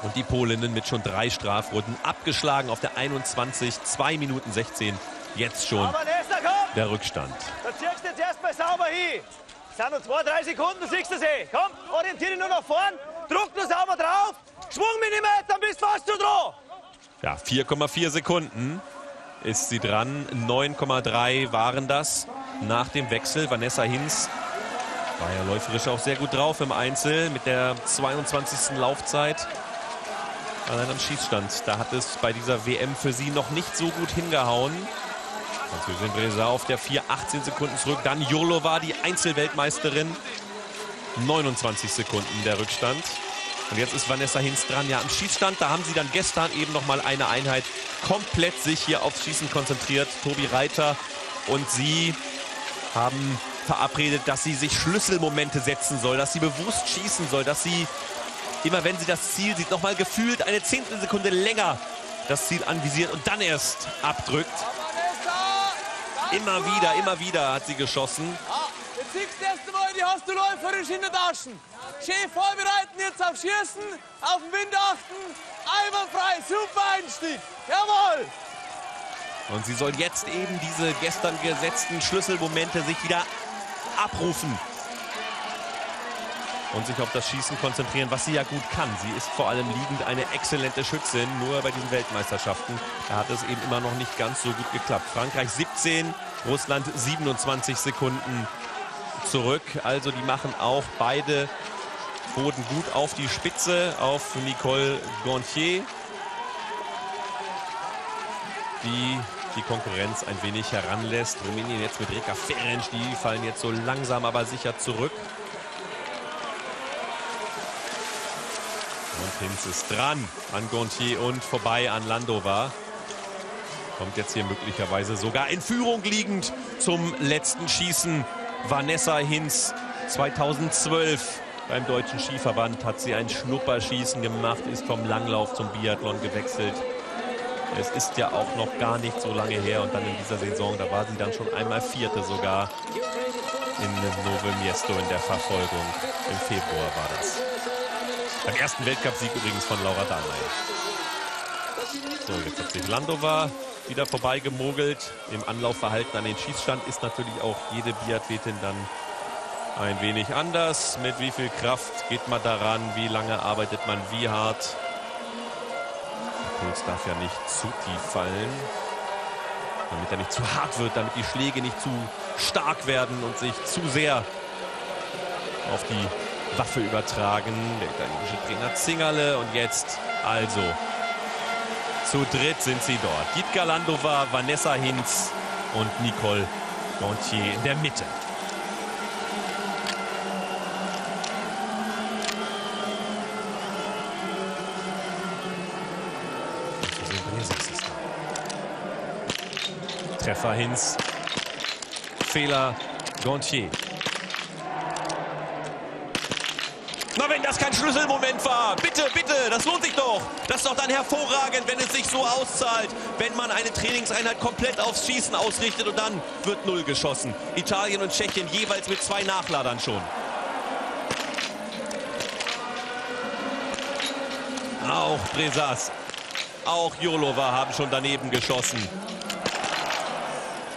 Und die Polinnen mit schon drei Strafrunden abgeschlagen auf der 21, 2 Minuten 16. Jetzt schon der Rückstand. Da ziehst du jetzt erstmal sauber hin. Es sind noch zwei, drei Sekunden, siehst du sie. Komm, orientiere dich nur nach vorn, druck nur sauber drauf. Schwungmillimeter, dann bist du fast du dran. Ja, 4,4 Sekunden ist sie dran. 9,3 waren das nach dem Wechsel. Vanessa Hinz war ja läuferisch auch sehr gut drauf im Einzel mit der 22. Laufzeit. Allein am Schießstand, da hat es bei dieser WM für sie noch nicht so gut hingehauen. Französin Bresa auf der 4, 18 Sekunden zurück. Dann Jurlova, die Einzelweltmeisterin. 29 Sekunden der Rückstand. Und jetzt ist Vanessa Hinz dran, ja, am Schießstand. Da haben sie dann gestern eben noch mal eine Einheit komplett sich hier aufs Schießen konzentriert. Tobi Reiter und sie haben verabredet, dass sie sich Schlüsselmomente setzen soll, dass sie bewusst schießen soll, dass sie immer, wenn sie das Ziel sieht, noch mal gefühlt eine Zehntelsekunde länger das Ziel anvisiert und dann erst abdrückt. Immer wieder, immer wieder hat sie geschossen. Jetzt siehst du das erste Mal, die hast du läuferisch in den Taschen. Schön vorbereiten, jetzt auf Schießen, auf den Wind achten. Einwandfrei, super Einstieg. Jawohl. Und sie soll jetzt eben diese gestern gesetzten Schlüsselmomente sich wieder abrufen. Und sich auf das Schießen konzentrieren, was sie ja gut kann. Sie ist vor allem liegend eine exzellente Schützin. Nur bei diesen Weltmeisterschaften, da hat es eben immer noch nicht ganz so gut geklappt. Frankreich 17, Russland 27 Sekunden zurück. Also die machen auch beide Boden gut auf die Spitze, auf Nicole Gontier. Die die Konkurrenz ein wenig heranlässt. Rumänien jetzt mit Rika Ferenc, die fallen jetzt so langsam aber sicher zurück. Hinz ist dran an Gontier und vorbei an Landova. Kommt jetzt hier möglicherweise sogar in Führung liegend zum letzten Schießen. Vanessa Hinz 2012 beim Deutschen Skiverband hat sie ein Schnupperschießen gemacht, ist vom Langlauf zum Biathlon gewechselt. Es ist ja auch noch gar nicht so lange her und dann in dieser Saison, da war sie dann schon einmal Vierte sogar in Nove Miesto in der Verfolgung. Im Februar war das. Beim ersten Weltcupsieg übrigens von Laura Dahlmeier. So, jetzt hat sich Landova wieder vorbeigemogelt. Im Anlaufverhalten an den Schießstand ist natürlich auch jede Biathletin dann ein wenig anders. Mit wie viel Kraft geht man daran? Wie lange arbeitet man wie hart? Puls darf ja nicht zu tief fallen. Damit er nicht zu hart wird, damit die Schläge nicht zu stark werden und sich zu sehr auf die Waffe übertragen. Der italienische Trainer Zingerle und jetzt also zu dritt sind sie dort. Ditka Landova, Vanessa Hinz und Nicole Gontier in der Mitte. Treffer Hinz. Fehler Gontier. Na, wenn das kein Schlüsselmoment war, bitte, bitte, das lohnt sich doch. Das ist doch dann hervorragend, wenn es sich so auszahlt, wenn man eine Trainingseinheit komplett aufs Schießen ausrichtet und dann wird Null geschossen. Italien und Tschechien jeweils mit zwei Nachladern schon. Auch Bresas, auch Jolova haben schon daneben geschossen.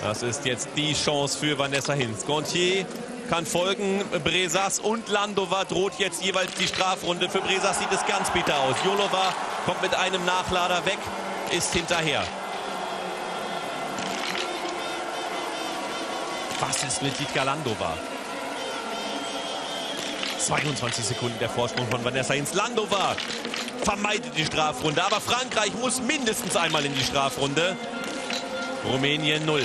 Das ist jetzt die Chance für Vanessa Hinz. Gontier kann folgen. Bresas und Landova droht jetzt jeweils die Strafrunde. Für Bresas sieht es ganz bitter aus. Jolova kommt mit einem Nachlader weg, ist hinterher. Was ist mit Ditka Landova? 22 Sekunden der Vorsprung von Vanessa Hinz. Landova vermeidet die Strafrunde, aber Frankreich muss mindestens einmal in die Strafrunde. Rumänien 0.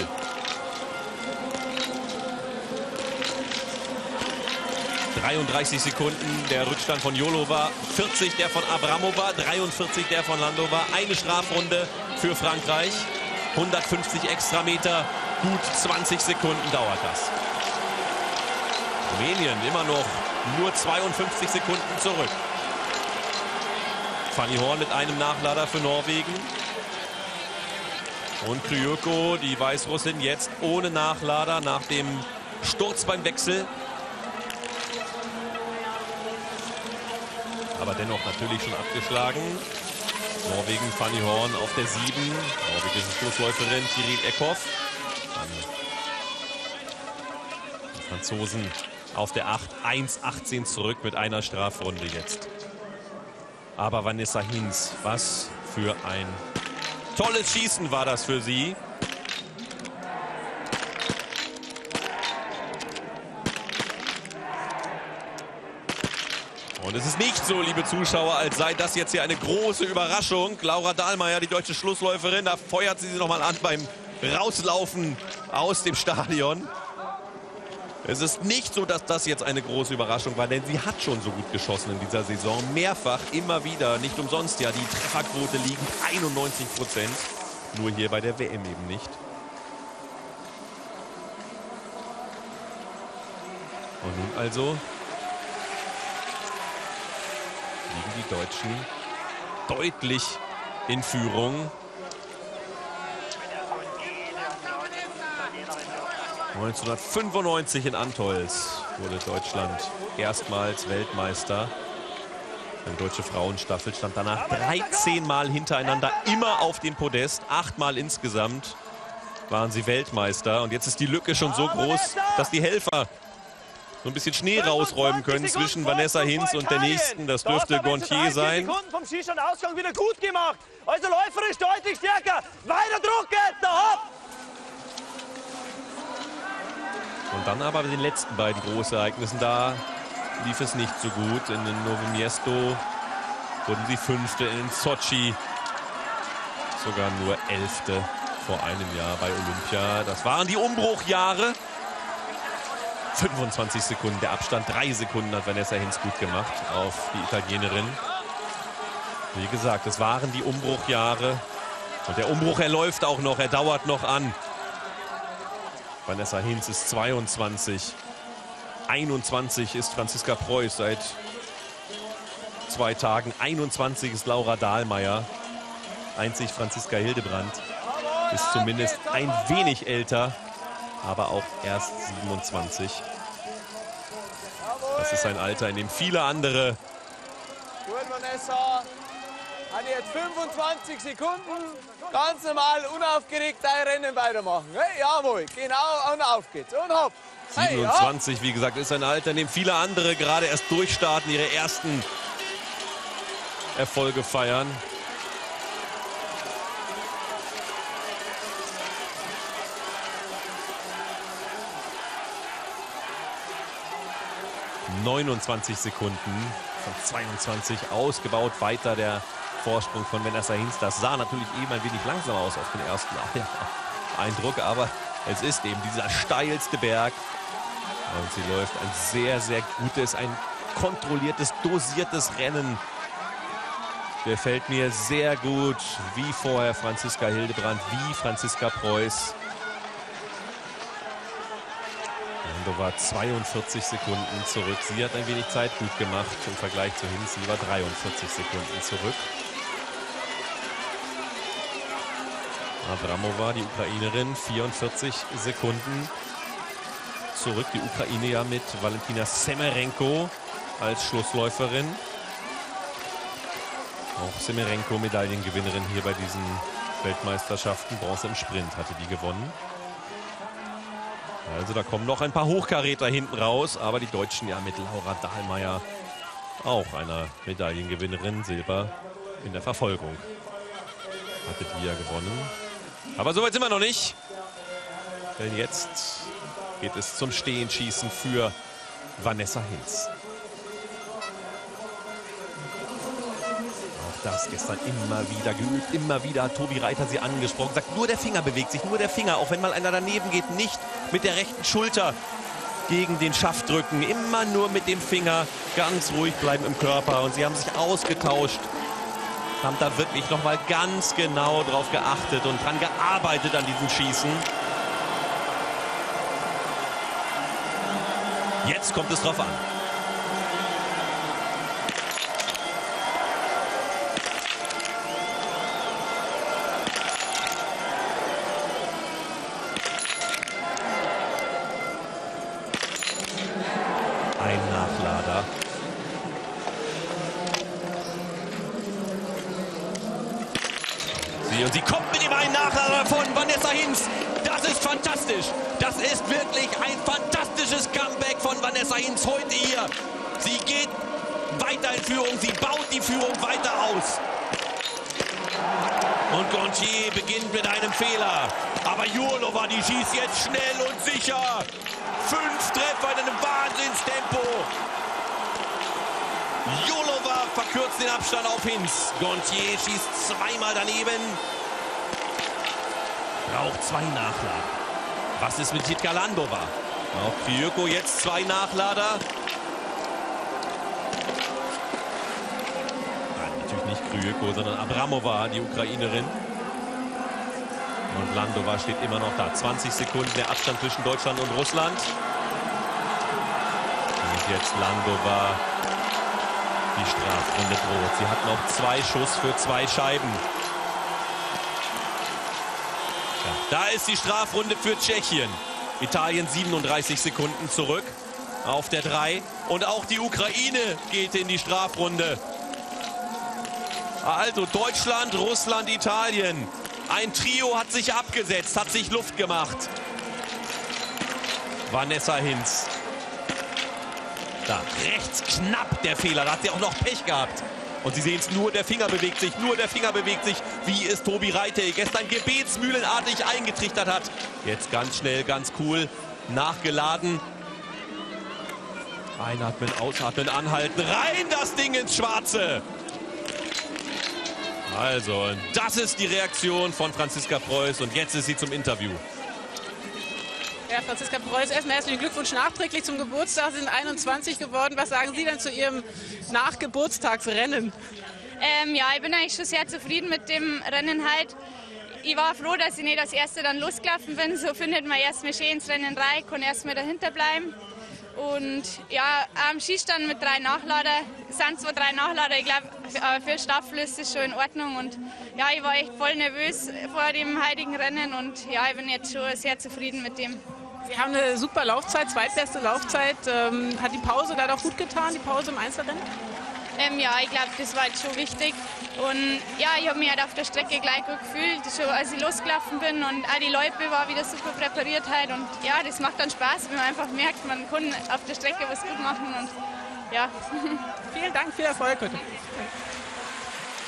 ...33 Sekunden der Rückstand von Jolova, 40 der von Abramova, 43 der von Landova. Eine Strafrunde für Frankreich, 150 Extrameter, gut 20 Sekunden dauert das. Rumänien immer noch nur 52 Sekunden zurück. Fanny Horn mit einem Nachlader für Norwegen. Und Kryuko, die Weißrussin, jetzt ohne Nachlader nach dem Sturz beim Wechsel. Aber dennoch natürlich schon abgeschlagen. Norwegen, Fanny Horn auf der 7. Norwegische Schlussläuferin Tiril Eckhoff. Dann die Franzosen auf der 8. 1,18 zurück mit einer Strafrunde jetzt. Aber Vanessa Hinz, was für ein tolles Schießen war das für sie. Und es ist nicht so, liebe Zuschauer, als sei das jetzt hier eine große Überraschung. Laura Dahlmeier, die deutsche Schlussläuferin, da feuert sie sie nochmal an beim Rauslaufen aus dem Stadion. Es ist nicht so, dass das jetzt eine große Überraschung war, denn sie hat schon so gut geschossen in dieser Saison. Mehrfach, immer wieder, nicht umsonst ja. Die Trefferquote liegen 91 Prozent. Nur hier bei der WM eben nicht. Und nun also liegen die Deutschen deutlich in Führung. 1995 in Antolz wurde Deutschland erstmals Weltmeister. Die deutsche Frauenstaffel stand danach 13 Mal hintereinander immer auf dem Podest. Achtmal insgesamt waren sie Weltmeister. Und jetzt ist die Lücke schon so groß, dass die Helfer so ein bisschen Schnee rausräumen können zwischen Vanessa Hinz und der nächsten. Das dürfte Gontier sein. vom Skistand-Ausgang wieder gut gemacht. Also läuferisch deutlich stärker. Weiter Druck, Gettner, hopp! Und dann aber bei den letzten beiden Großereignissen, da lief es nicht so gut. In Novo Miesto wurden sie Fünfte, in Sochi sogar nur Elfte vor einem Jahr bei Olympia. Das waren die Umbruchjahre. 25 Sekunden der Abstand, drei Sekunden hat Vanessa Hinz gut gemacht auf die Italienerin. Wie gesagt, es waren die Umbruchjahre. Und der Umbruch, er läuft auch noch, er dauert noch an. Vanessa Hinz ist 22. 21 ist Franziska Preuß seit zwei Tagen. 21 ist Laura Dahlmeier. Einzig Franziska Hildebrand ist zumindest ein wenig älter, aber auch erst 27. Das ist ein Alter, in dem viele andere Gut, Vanessa. Hat jetzt 25 Sekunden. Ganz normal, unaufgeregt dein Rennen weitermachen. Hey, jawohl, genau, und auf geht's. Und hopp. Hey, hopp. 27, wie gesagt, ist ein Alter, in dem viele andere gerade erst durchstarten, ihre ersten Erfolge feiern. ...29 Sekunden von 22 ausgebaut. Weiter der Vorsprung von Vanessa Hinz. Das sah natürlich eben ein wenig langsam aus auf den ersten Eindruck, aber es ist eben dieser steilste Berg. Und sie läuft ein sehr, sehr gutes, ein kontrolliertes, dosiertes Rennen. Gefällt mir sehr gut, wie vorher Franziska Hildebrand, wie Franziska Preuß. Lando war 42 Sekunden zurück. Sie hat ein wenig Zeit gut gemacht im Vergleich zu Hinz. Sie war 43 Sekunden zurück. Abramova, die Ukrainerin, 44 Sekunden zurück. Die Ukraine ja mit Valentina Semerenko als Schlussläuferin. Auch Semerenko, Medaillengewinnerin hier bei diesen Weltmeisterschaften. Bronze im Sprint hatte die gewonnen. Also da kommen noch ein paar Hochkaräter hinten raus. Aber die Deutschen ja mit Laura Dahlmeier, auch einer Medaillengewinnerin, Silber in der Verfolgung. Hatte die ja gewonnen. Aber soweit sind wir noch nicht. Denn jetzt geht es zum Stehenschießen für Vanessa Hinz. Das gestern immer wieder geübt. Immer wieder hat Tobi Reiter sie angesprochen. Sagt, nur der Finger bewegt sich, nur der Finger. Auch wenn mal einer daneben geht, nicht mit der rechten Schulter gegen den Schaft drücken. Immer nur mit dem Finger ganz ruhig bleiben im Körper. Und sie haben sich ausgetauscht. Haben da wirklich nochmal ganz genau drauf geachtet und dran gearbeitet an diesem Schießen. Jetzt kommt es drauf an. Daneben. Braucht zwei Nachlader. Was ist mit Titka Landova? Auch Kryuko jetzt zwei Nachlader. Natürlich nicht Kryuko, sondern Abramova, die Ukrainerin. Und Landova steht immer noch da. 20 Sekunden der Abstand zwischen Deutschland und Russland. Und jetzt Landova die Strafrunde droht. Sie hat noch zwei Schuss für zwei Scheiben. Ja, da ist die Strafrunde für Tschechien. Italien 37 Sekunden zurück auf der 3. Und auch die Ukraine geht in die Strafrunde. Also Deutschland, Russland, Italien. Ein Trio hat sich abgesetzt, hat sich Luft gemacht. Vanessa Hinz. Da rechts knapp der Fehler. Da hat sie auch noch Pech gehabt. Und Sie sehen es, nur der Finger bewegt sich, nur der Finger bewegt sich, wie es Tobi Reite gestern gebetsmühlenartig eingetrichtert hat. Jetzt ganz schnell, ganz cool, nachgeladen. Einatmen, ausatmen, anhalten, rein das Ding ins Schwarze. Also, das ist die Reaktion von Franziska Preuß und jetzt ist sie zum Interview. Ja, Franziska Preuß, erstmal herzlichen Glückwunsch nachträglich zum Geburtstag. Sie sind 21 geworden. Was sagen Sie denn zu Ihrem Nachgeburtstagsrennen? Ähm, ja, ich bin eigentlich schon sehr zufrieden mit dem Rennen halt. Ich war froh, dass ich nicht als Erste dann losgelaufen bin. So findet man erst mal schön ins Rennen rein, kann erst mal dahinter bleiben. Und ja, am Schießstand mit drei Nachlader, sind zwar drei Nachlader, ich glaube, für Staffel ist es schon in Ordnung. Und ja, ich war echt voll nervös vor dem heutigen Rennen und ja, ich bin jetzt schon sehr zufrieden mit dem. Sie haben eine super Laufzeit, zweitbeste Laufzeit. Ähm, hat die Pause da doch gut getan, die Pause im Einzelrennen? Ähm, ja, ich glaube, das war jetzt schon wichtig. Und ja, ich habe mich halt auf der Strecke gleich gut gefühlt, schon als ich losgelaufen bin. Und auch die Leute war wieder super präpariert halt. Und ja, das macht dann Spaß, wenn man einfach merkt, man kann auf der Strecke was gut machen. Und ja. Vielen Dank, viel Erfolg heute.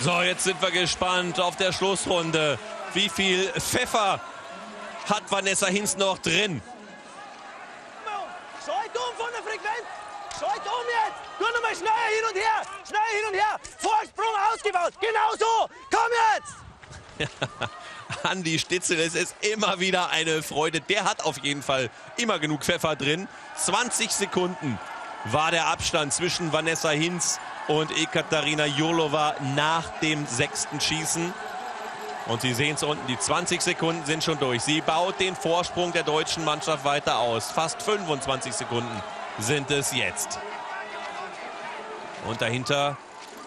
So, jetzt sind wir gespannt auf der Schlussrunde. Wie viel Pfeffer hat Vanessa Hinz noch drin? Schalt um von der Frequenz! Schalt um jetzt! Nur noch mal schneller hin und her! Schnell hin und her! Vorsprung ausgebaut! Genau so! Komm jetzt! Andi Stitzel, es ist immer wieder eine Freude. Der hat auf jeden Fall immer genug Pfeffer drin. 20 Sekunden war der Abstand zwischen Vanessa Hinz und Ekaterina Jolova nach dem sechsten Schießen. Und Sie sehen es unten, die 20 Sekunden sind schon durch. Sie baut den Vorsprung der deutschen Mannschaft weiter aus. Fast 25 Sekunden sind es jetzt. Und dahinter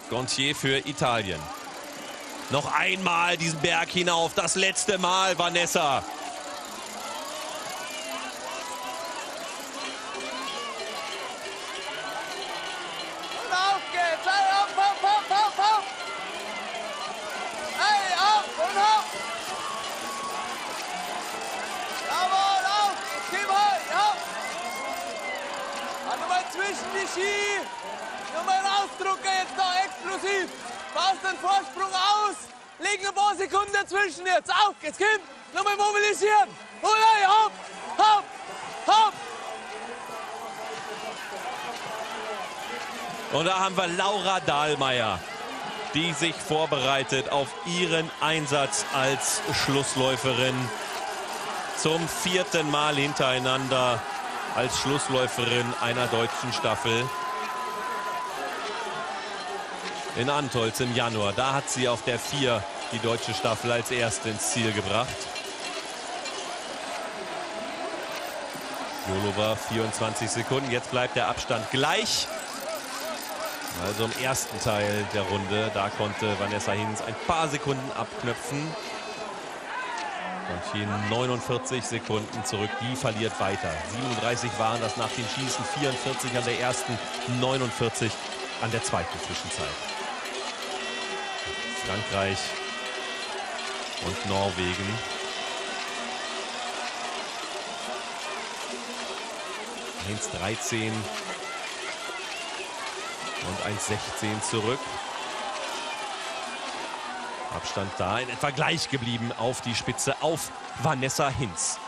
Gontier für Italien. Noch einmal diesen Berg hinauf. Das letzte Mal, Vanessa. Und auf geht's! Hey, auf, auf, auf, auf, auf! Hey, auf und auf! Jawohl, auf! Gib heim, ja! Also mal zwischen die Ski! Nochmal rausdrucken, jetzt noch explosiv! Baust den Vorsprung aus! Leg ein Sekunden dazwischen jetzt! Auf, jetzt gib! Nochmal mobilisieren! Hurra, hopp! Hopp! Hopp! Und da haben wir Laura Dahlmeier. die sich vorbereitet auf ihren Einsatz als Schlussläuferin. Zum vierten Mal hintereinander als Schlussläuferin einer deutschen Staffel. In Antolz im Januar, da hat sie auf der 4 die deutsche Staffel als erste ins Ziel gebracht. Jolova 24 Sekunden, jetzt bleibt der Abstand gleich. Also im ersten Teil der Runde, da konnte Vanessa Hinz ein paar Sekunden abknöpfen. Und hier 49 Sekunden zurück, die verliert weiter. 37 waren das nach dem Schießen, 44 an der ersten, 49 an der zweiten Zwischenzeit. Frankreich und Norwegen. Eins 13 und 1,16 zurück. Abstand da in etwa gleich geblieben auf die Spitze auf Vanessa Hinz.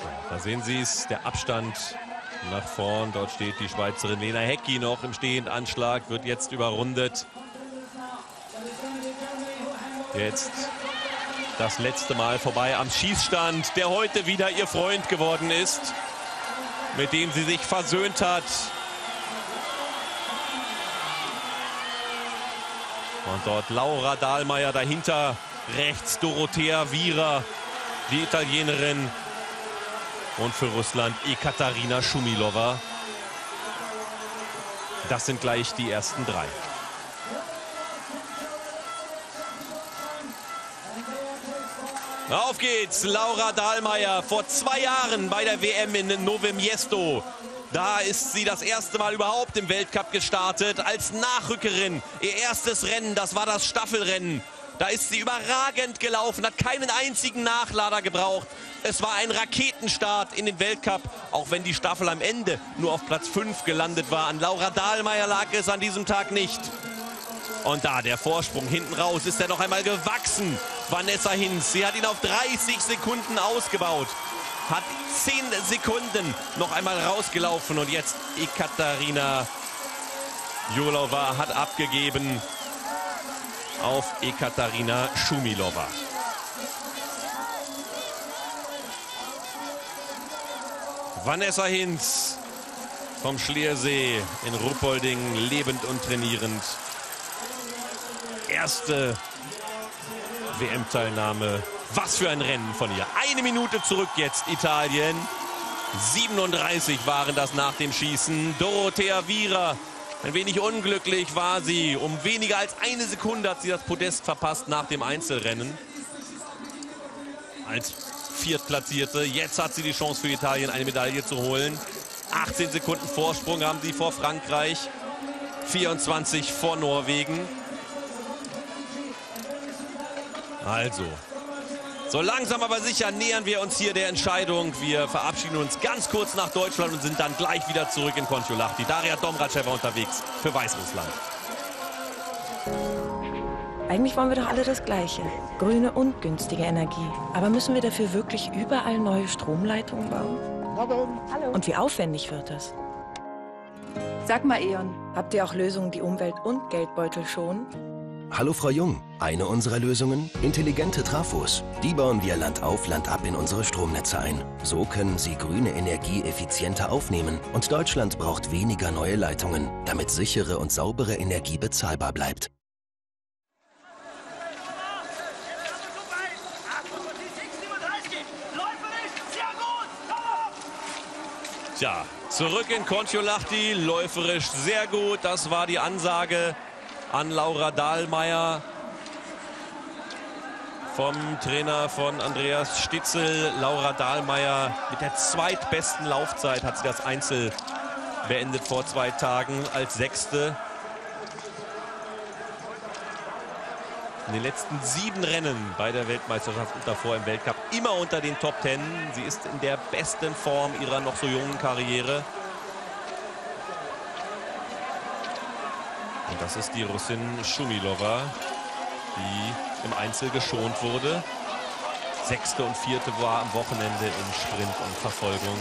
So, da sehen Sie es, der Abstand nach vorn. Dort steht die Schweizerin Lena Hecki noch im Stehendanschlag, wird jetzt überrundet. Jetzt das letzte Mal vorbei am Schießstand, der heute wieder ihr Freund geworden ist, mit dem sie sich versöhnt hat. Und dort Laura Dahlmeier dahinter, rechts Dorothea Wierer, die Italienerin. Und für Russland Ekaterina Schumilova. Das sind gleich die ersten drei. Auf geht's, Laura Dahlmeier. Vor zwei Jahren bei der WM in Novemiesto. Da ist sie das erste Mal überhaupt im Weltcup gestartet als Nachrückerin. Ihr erstes Rennen, das war das Staffelrennen. Da ist sie überragend gelaufen, hat keinen einzigen Nachlader gebraucht. Es war ein Raketenstart in den Weltcup, auch wenn die Staffel am Ende nur auf Platz 5 gelandet war. An Laura Dahlmeier lag es an diesem Tag nicht. Und da der Vorsprung hinten raus ist er noch einmal gewachsen. Vanessa Hinz, sie hat ihn auf 30 Sekunden ausgebaut. Hat 10 Sekunden noch einmal rausgelaufen und jetzt Ekaterina Jolova hat abgegeben auf Ekaterina Schumilova. Vanessa Hinz vom Schliersee in Ruppolding lebend und trainierend erste WM-Teilnahme. Was für ein Rennen von ihr. Eine Minute zurück jetzt Italien. 37 waren das nach dem Schießen. Dorothea Viera. Ein wenig unglücklich war sie. Um weniger als eine Sekunde hat sie das Podest verpasst nach dem Einzelrennen. Als Viertplatzierte. Jetzt hat sie die Chance für Italien, eine Medaille zu holen. 18 Sekunden Vorsprung haben sie vor Frankreich. 24 vor Norwegen. Also, so langsam aber sicher nähern wir uns hier der Entscheidung. Wir verabschieden uns ganz kurz nach Deutschland und sind dann gleich wieder zurück in Kontiolahti. Daria Domracheva unterwegs für Weißrussland. Eigentlich wollen wir doch alle das Gleiche. Grüne und günstige Energie. Aber müssen wir dafür wirklich überall neue Stromleitungen bauen? Hallo. Und wie aufwendig wird das? Sag mal, Eon. Habt ihr auch Lösungen, die Umwelt und Geldbeutel schonen? Hallo Frau Jung, eine unserer Lösungen? Intelligente Trafos. Die bauen wir Land auf, Land ab in unsere Stromnetze ein. So können sie grüne Energie effizienter aufnehmen und Deutschland braucht weniger neue Leitungen, damit sichere und saubere Energie bezahlbar bleibt. Tja, zurück in Kontiolahti, läuferisch sehr gut. Das war die Ansage an Laura Dahlmeier vom Trainer von Andreas Stitzel. Laura Dahlmeier mit der zweitbesten Laufzeit hat sie das Einzel beendet vor zwei Tagen als Sechste. In den letzten sieben Rennen bei der Weltmeisterschaft und davor im Weltcup immer unter den Top Ten. Sie ist in der besten Form ihrer noch so jungen Karriere. Und das ist die Russin Schumilova, die im Einzel geschont wurde. Sechste und vierte war am Wochenende im Sprint und Verfolgung.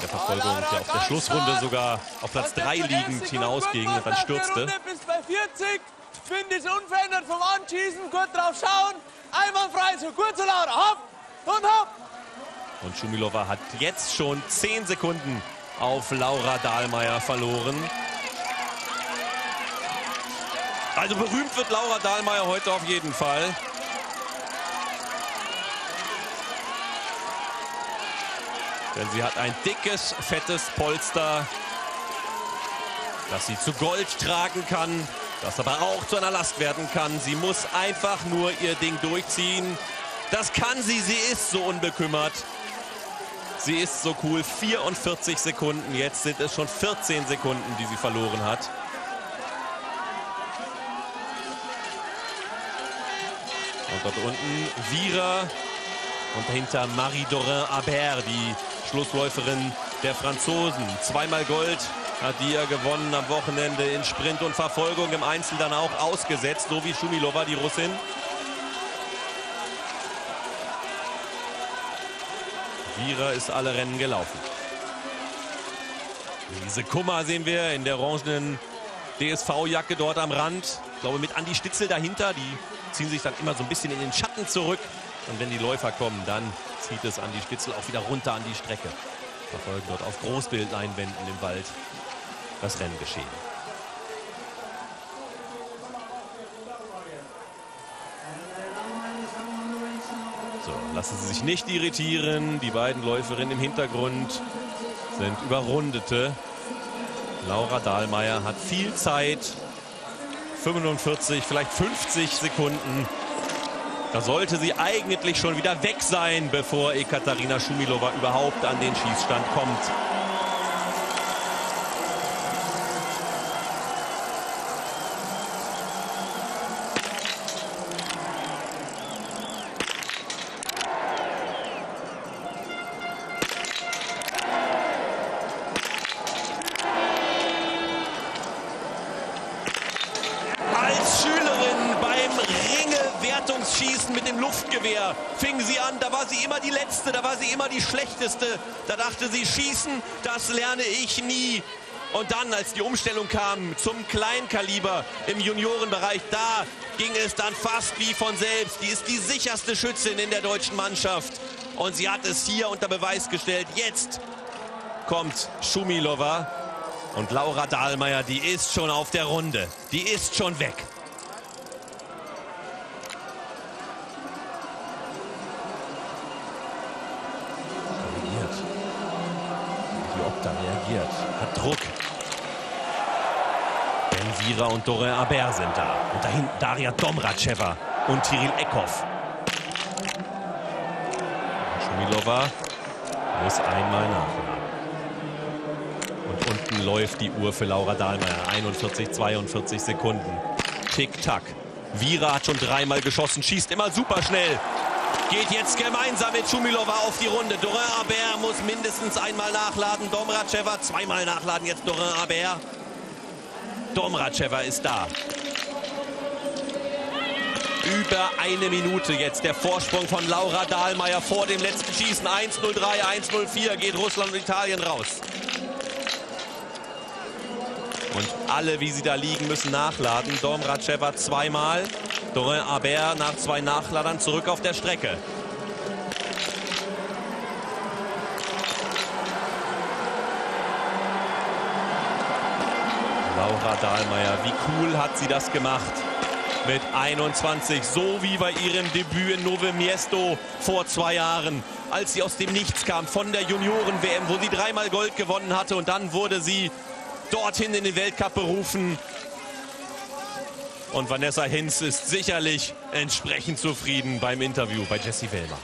der Verfolgung ja auf der Schlussrunde sogar auf Platz 3 liegend hinausging und dann stürzte. Bis bei 40, finde ich unverändert vom Anschießen, kurz drauf schauen, einwandfrei, so kurz und laut, hopp und hopp. Und Schumilova hat jetzt schon 10 Sekunden auf Laura Dahlmeier verloren. Also berühmt wird Laura Dahlmeier heute auf jeden Fall. Denn sie hat ein dickes, fettes Polster, das sie zu Gold tragen kann, das aber auch zu einer Last werden kann. Sie muss einfach nur ihr Ding durchziehen. Das kann sie, sie ist so unbekümmert. Sie ist so cool. 44 Sekunden, jetzt sind es schon 14 Sekunden, die sie verloren hat. Und dort unten Vira und dahinter Marie-Dorin Aber, die Schlussläuferin der Franzosen. Zweimal Gold hat die ja gewonnen am Wochenende in Sprint und Verfolgung im Einzel dann auch ausgesetzt, so wie Schumilova, die Russin. Vira ist alle Rennen gelaufen. Diese Kummer sehen wir in der orangenen DSV-Jacke dort am Rand. Ich glaube mit Andi Stitzel dahinter. Die ziehen sich dann immer so ein bisschen in den Schatten zurück. Und wenn die Läufer kommen, dann zieht es Andi Stitzel auch wieder runter an die Strecke. Verfolgen dort auf Großbildleinwänden im Wald das Renngeschehen. So, lassen Sie sich nicht irritieren. Die beiden Läuferinnen im Hintergrund sind Überrundete. Laura Dahlmeier hat viel Zeit. 45, vielleicht 50 Sekunden. Da sollte sie eigentlich schon wieder weg sein, bevor Ekaterina Schumilova überhaupt an den Schießstand kommt. Die Schlechteste. Da dachte sie, schießen, das lerne ich nie. Und dann, als die Umstellung kam zum Kleinkaliber im Juniorenbereich, da ging es dann fast wie von selbst. Die ist die sicherste Schützin in der deutschen Mannschaft. Und sie hat es hier unter Beweis gestellt. Jetzt kommt Schumilova. Und Laura Dahlmeier, die ist schon auf der Runde. Die ist schon weg. Reagiert. Die Opta reagiert. Hat Druck. Ben Vira und Dore Aber sind da. Und dahin Daria Domracheva und Tiril Eckhoff. Schumilova muss einmal nachladen. Und unten läuft die Uhr für Laura Dahlmeier. 41, 42 Sekunden. Tick-Tack. Vira hat schon dreimal geschossen, schießt immer super schnell. Geht jetzt gemeinsam mit Schumilova auf die Runde. Dorin Aber muss mindestens einmal nachladen. Domracheva zweimal nachladen. Jetzt Dorin Aber. Domracheva ist da. Über eine Minute jetzt der Vorsprung von Laura Dahlmeier vor dem letzten Schießen. 1-0-3, 1-0-4 geht Russland und Italien raus. Und alle, wie sie da liegen, müssen nachladen. Domracheva zweimal. Dorin Aber nach zwei Nachladern zurück auf der Strecke. Laura Dahlmeier, wie cool hat sie das gemacht? Mit 21, so wie bei ihrem Debüt in Nove Miesto vor zwei Jahren, als sie aus dem Nichts kam von der Junioren-WM, wo sie dreimal Gold gewonnen hatte und dann wurde sie dorthin in den Weltcup berufen. Und Vanessa Hinz ist sicherlich entsprechend zufrieden beim Interview bei Jessie Wellmer.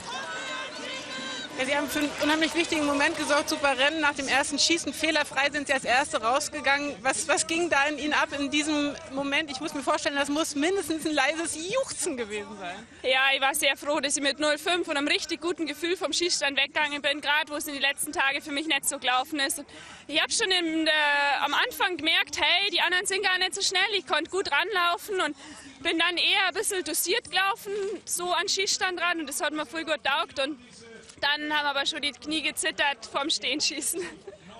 Ja, sie haben für einen unheimlich wichtigen Moment gesorgt. Super Rennen nach dem ersten Schießen. Fehlerfrei sind sie als Erste rausgegangen. Was, was ging da in Ihnen ab in diesem Moment? Ich muss mir vorstellen, das muss mindestens ein leises Juchzen gewesen sein. Ja, ich war sehr froh, dass ich mit 0,5 und einem richtig guten Gefühl vom Schießstand weggegangen bin, gerade wo es in den letzten Tagen für mich nicht so gelaufen ist. Und ich habe schon der, am Anfang gemerkt, hey, die anderen sind gar nicht so schnell. Ich konnte gut ranlaufen und bin dann eher ein bisschen dosiert gelaufen, so an Schießstand ran und das hat mir voll gut taugt. Und Dann haben aber schon die Knie gezittert vom Stehenschießen.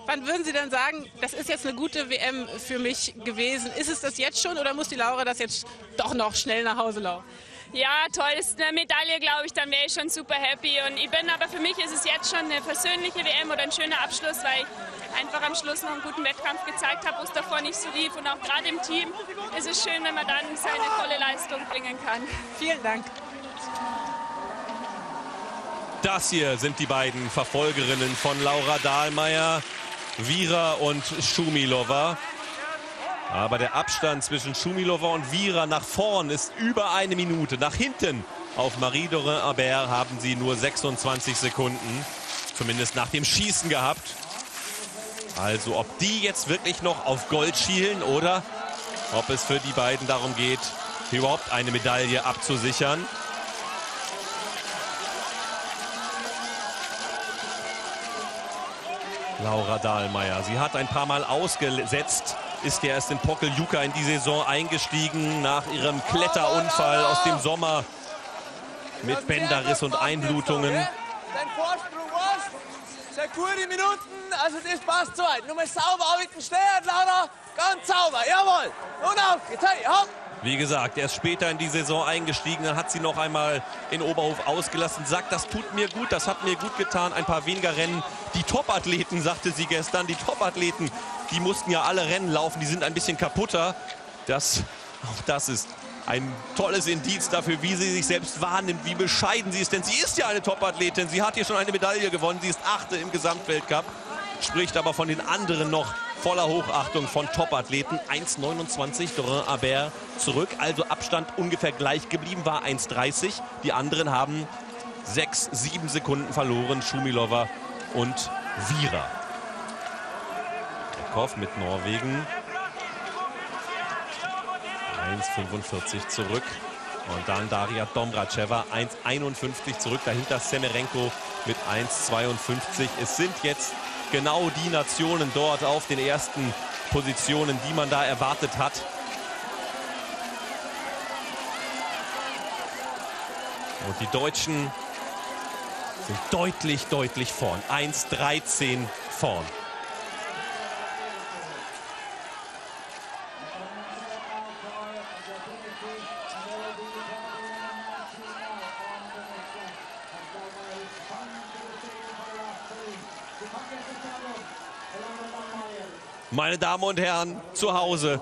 Wann würden Sie dann sagen, das ist jetzt eine gute WM für mich gewesen? Ist es das jetzt schon oder muss die Laura das jetzt doch noch schnell nach Hause laufen? Ja, toll, ist eine Medaille, glaube ich, dann wäre ich schon super happy. Und ich bin, aber für mich ist es jetzt schon eine persönliche WM oder ein schöner Abschluss, weil ich einfach am Schluss noch einen guten Wettkampf gezeigt habe, wo es davor nicht so lief. Und auch gerade im Team ist es schön, wenn man dann seine tolle Leistung bringen kann. Vielen Dank. Das hier sind die beiden Verfolgerinnen von Laura Dahlmeier, Vira und Schumilova. Aber der Abstand zwischen Schumilova und Vira nach vorn ist über eine Minute. Nach hinten auf Marie-Dorin-Abert haben sie nur 26 Sekunden. Zumindest nach dem Schießen gehabt. Also ob die jetzt wirklich noch auf Gold schielen oder ob es für die beiden darum geht, überhaupt eine Medaille abzusichern. Laura Dahlmeier. Sie hat ein paar Mal ausgesetzt ist ja erst in Pokeljuka in die Saison eingestiegen nach ihrem Kletterunfall aus dem Sommer mit Bänderriss und Einblutungen. Dein Vorsprung was? Sehr gute Minuten, also das passt soweit. Nur mal sauber den Steuern, Laura. Ganz sauber, jawohl. Und auf geht's, hey, hopp. Wie gesagt, er ist später in die Saison eingestiegen, dann hat sie noch einmal in Oberhof ausgelassen, sagt, das tut mir gut, das hat mir gut getan, ein paar weniger Rennen. Die Topathleten, sagte sie gestern, die Topathleten, die mussten ja alle Rennen laufen, die sind ein bisschen kaputter. Das, auch das ist ein tolles Indiz dafür, wie sie sich selbst wahrnimmt, wie bescheiden sie ist, denn sie ist ja eine Topathletin, sie hat hier schon eine Medaille gewonnen, sie ist Achte im Gesamtweltcup, spricht aber von den anderen noch voller Hochachtung von Topathleten. 1,29 Dorin Aber zurück. Also Abstand ungefähr gleich geblieben, war 1,30. Die anderen haben 6, 7 Sekunden verloren. Schumilova und Vira. Ekhoff mit Norwegen. 1,45 zurück. Und dann Daria Domracheva 1,51 zurück. Dahinter Semerenko mit 1,52. Es sind jetzt genau die Nationen dort auf den ersten Positionen, die man da erwartet hat. Und die Deutschen sind deutlich, deutlich vorn. 1,13 vorn. Meine Damen und Herren, zu Hause,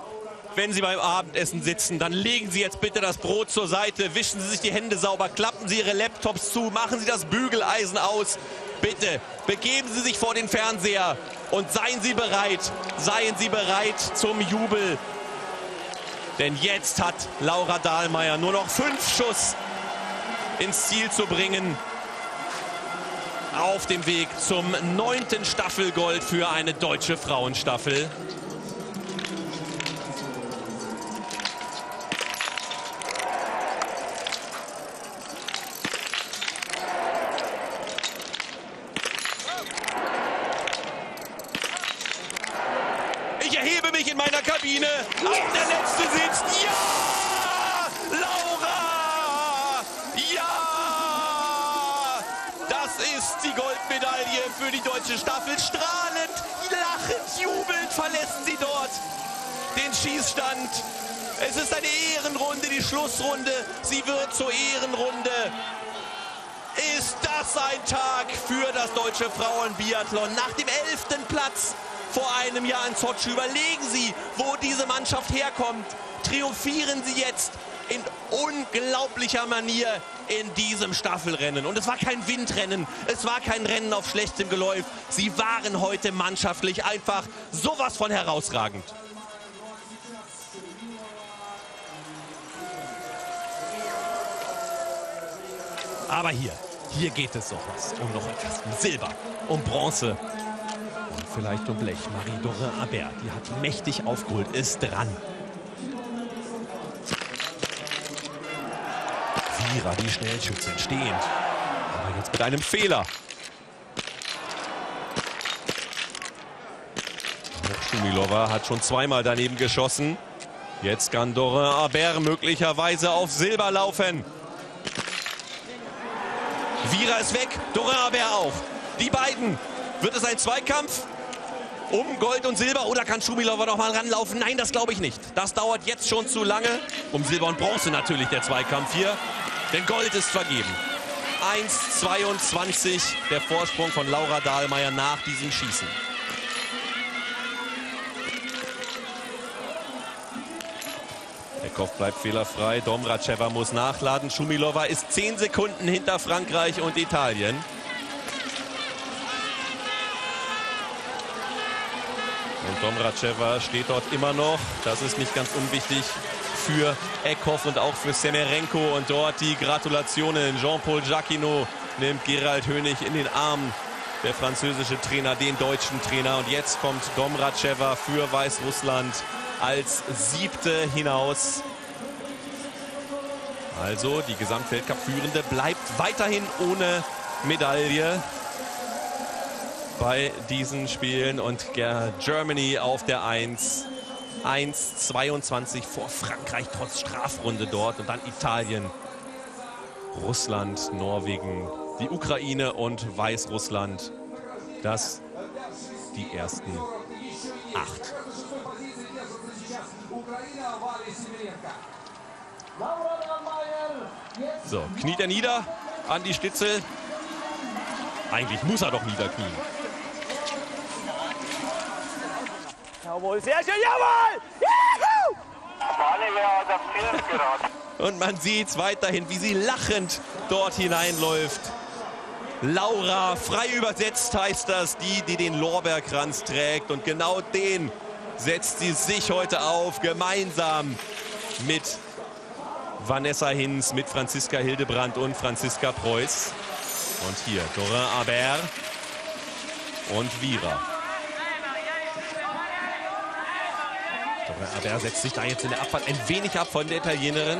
wenn Sie beim Abendessen sitzen, dann legen Sie jetzt bitte das Brot zur Seite, wischen Sie sich die Hände sauber, klappen Sie Ihre Laptops zu, machen Sie das Bügeleisen aus. Bitte begeben Sie sich vor den Fernseher und seien Sie bereit, seien Sie bereit zum Jubel. Denn jetzt hat Laura Dahlmeier nur noch fünf Schuss ins Ziel zu bringen auf dem Weg zum neunten Staffelgold für eine deutsche Frauenstaffel. Ich erhebe mich in meiner Kabine. Auch der Letzte sitzt. Ja! Laura! Ja! Das ist die Goldmedaille für die deutsche Staffel. Strahlend, lachend, jubelnd verlässt sie dort den Schießstand. Es ist eine Ehrenrunde, die Schlussrunde. Sie wird zur Ehrenrunde. Ist das ein Tag für das deutsche Frauenbiathlon? Nach dem elften Platz vor einem Jahr in Sochi. Überlegen Sie, wo diese Mannschaft herkommt. Triumphieren Sie jetzt in unglaublicher Manier in diesem Staffelrennen. Und es war kein Windrennen, es war kein Rennen auf schlechtem Geläuf. Sie waren heute mannschaftlich einfach sowas von herausragend. Aber hier, hier geht es noch was. Um noch etwas. Um Silber, um Bronze und vielleicht um Blech. Marie-Dorin Aber, die hat mächtig aufgeholt, ist dran. Vira, die Schnellschützin, stehend. Aber jetzt mit einem Fehler. Schumilova hat schon zweimal daneben geschossen. Jetzt kann Dorin Aber möglicherweise auf Silber laufen. Vira ist weg, Dorin Aber auch. Die beiden. Wird es ein Zweikampf? um Gold und Silber oder kann Schumilova noch mal ranlaufen? Nein, das glaube ich nicht. Das dauert jetzt schon zu lange. Um Silber und Bronze natürlich der Zweikampf hier, denn Gold ist vergeben. 1,22 der Vorsprung von Laura Dahlmeier nach diesem Schießen. Eckhoff bleibt fehlerfrei. Domracheva muss nachladen. Schumilova ist 10 Sekunden hinter Frankreich und Italien. Und Domracheva steht dort immer noch. Das ist nicht ganz unwichtig für Eckhoff und auch für Semerenko. Und dort die Gratulationen. Jean-Paul Jacquinot nimmt Gerald Hönig in den Arm. Der französische Trainer, den deutschen Trainer. Und jetzt kommt Domracheva für Weißrussland als siebte hinaus. Also die Gesamtweltcup-Führende bleibt weiterhin ohne Medaille bei diesen Spielen und Germany auf der 1. 1,22 vor Frankreich trotz Strafrunde dort und dann Italien, Russland, Norwegen, die Ukraine und Weißrussland. Das die ersten acht. So, kniet er nieder an die Stitzel. Eigentlich muss er doch niederknien. Jawohl, sehr schön, jawohl! Juhu! Und man sieht weiterhin, wie sie lachend dort hineinläuft. Laura, frei übersetzt heißt das, die, die den Lorbeerkranz trägt. Und genau den setzt sie sich heute auf, gemeinsam mit Vanessa Hinz, mit Franziska Hildebrand und Franziska Preuß. Und hier Dorin Aber und Vira. Aber er setzt sich da jetzt in der Abfahrt ein wenig ab von der Italienerin.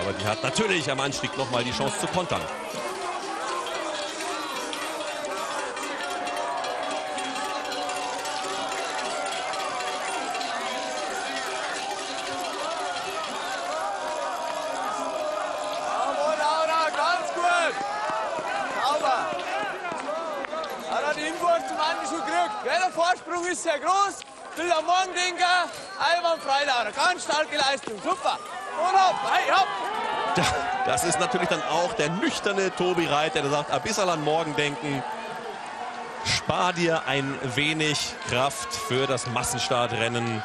Aber die hat natürlich am Anstieg noch mal die Chance zu kontern. Bravo, Laura, ganz gut. Sauber. Er hat den Inwurf zum Ende schon gekriegt. Gell, Der Vorsprung ist sehr groß. Will am Morgen denken. Einwandfrei, Laura. Ganz starke Leistung. Super. Und hopp, hey, hopp. Das ist natürlich dann auch der nüchterne Tobi Reit, der sagt, ein bisschen an morgen denken. Spar dir ein wenig Kraft für das Massenstartrennen.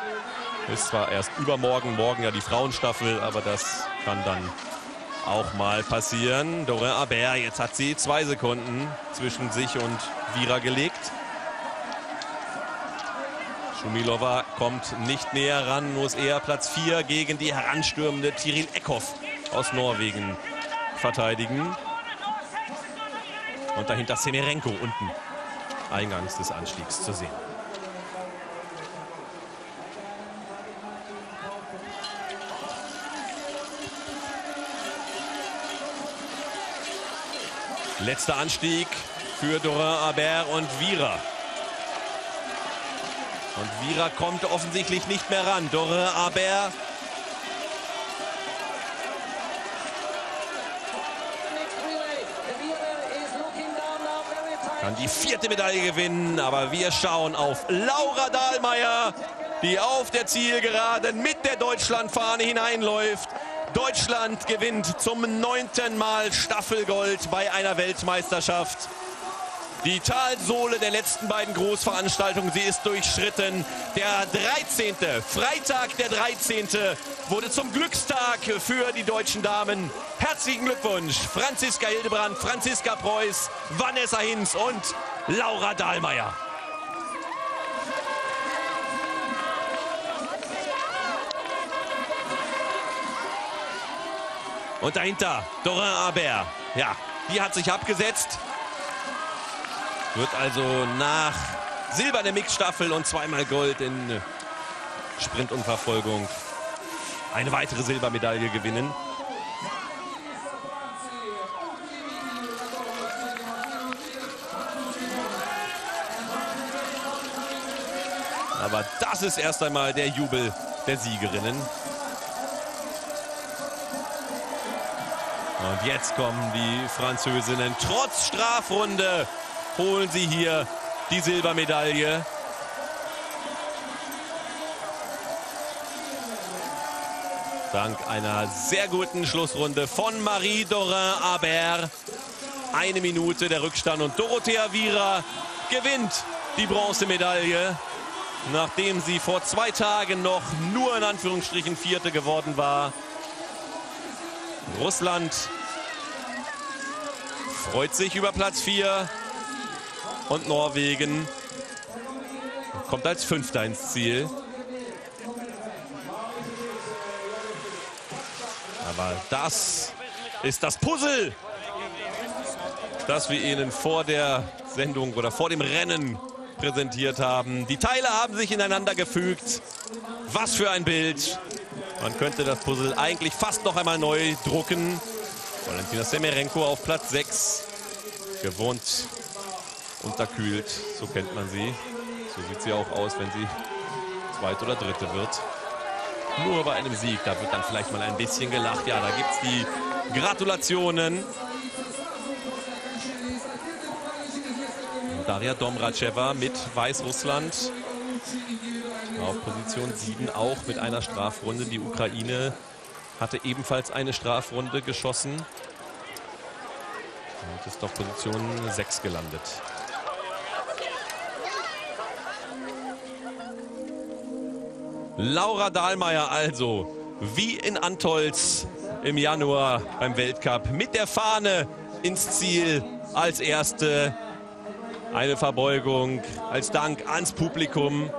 Ist zwar erst übermorgen, morgen ja die Frauenstaffel, aber das kann dann auch mal passieren. Dorin Aber, jetzt hat sie zwei Sekunden zwischen sich und Vira gelegt. Schumilova kommt nicht näher ran, muss eher Platz 4 gegen die heranstürmende Tiril Eckhoff aus Norwegen verteidigen. Und dahinter Semerenko unten eingangs des Anstiegs zu sehen. Letzter Anstieg für Dorin Aber und Vira. Und Vira kommt offensichtlich nicht mehr ran. Dorin Aber kann die vierte Medaille gewinnen. Aber wir schauen auf Laura Dahlmeier, die auf der Zielgeraden mit der Deutschlandfahne hineinläuft. Deutschland gewinnt zum neunten Mal Staffelgold bei einer Weltmeisterschaft. Die Talsohle der letzten beiden Großveranstaltungen, sie ist durchschritten. Der 13., Freitag der 13. wurde zum Glückstag für die deutschen Damen. Herzlichen Glückwunsch, Franziska Hildebrand, Franziska Preuß, Vanessa Hinz und Laura Dahlmeier. Und dahinter Dorin Aber. Ja, die hat sich abgesetzt. Wird also nach Silber der Mixstaffel und zweimal Gold in Sprint und Verfolgung eine weitere Silbermedaille gewinnen. Aber das ist erst einmal der Jubel der Siegerinnen. Und jetzt kommen die Französinnen. Trotz Strafrunde holen sie hier die Silbermedaille. Dank einer sehr guten Schlussrunde von Marie Dorin Aber. Eine Minute der Rückstand und Dorothea Viera gewinnt die Bronzemedaille, nachdem sie vor zwei Tagen noch nur in Anführungsstrichen Vierte geworden war. Russland freut sich über Platz 4 und Norwegen kommt als Fünfter ins Ziel. Aber das ist das Puzzle, das wir Ihnen vor der Sendung oder vor dem Rennen präsentiert haben. Die Teile haben sich ineinander gefügt. Was für ein Bild. Man könnte das Puzzle eigentlich fast noch einmal neu drucken. Valentina Semerenko auf Platz 6. Gewohnt unterkühlt, so kennt man sie. So sieht sie auch aus, wenn sie zweite oder dritte wird. Nur bei einem Sieg, da wird dann vielleicht mal ein bisschen gelacht. Ja, da gibt es die Gratulationen. Daria Domracheva mit Weißrussland auf Position 7 auch mit einer Strafrunde. Die Ukraine hatte ebenfalls eine Strafrunde geschossen. Und ist auf Position 6 gelandet. Laura Dahlmeier also, wie in Antolz im Januar beim Weltcup, mit der Fahne ins Ziel als Erste. Eine Verbeugung als Dank ans Publikum,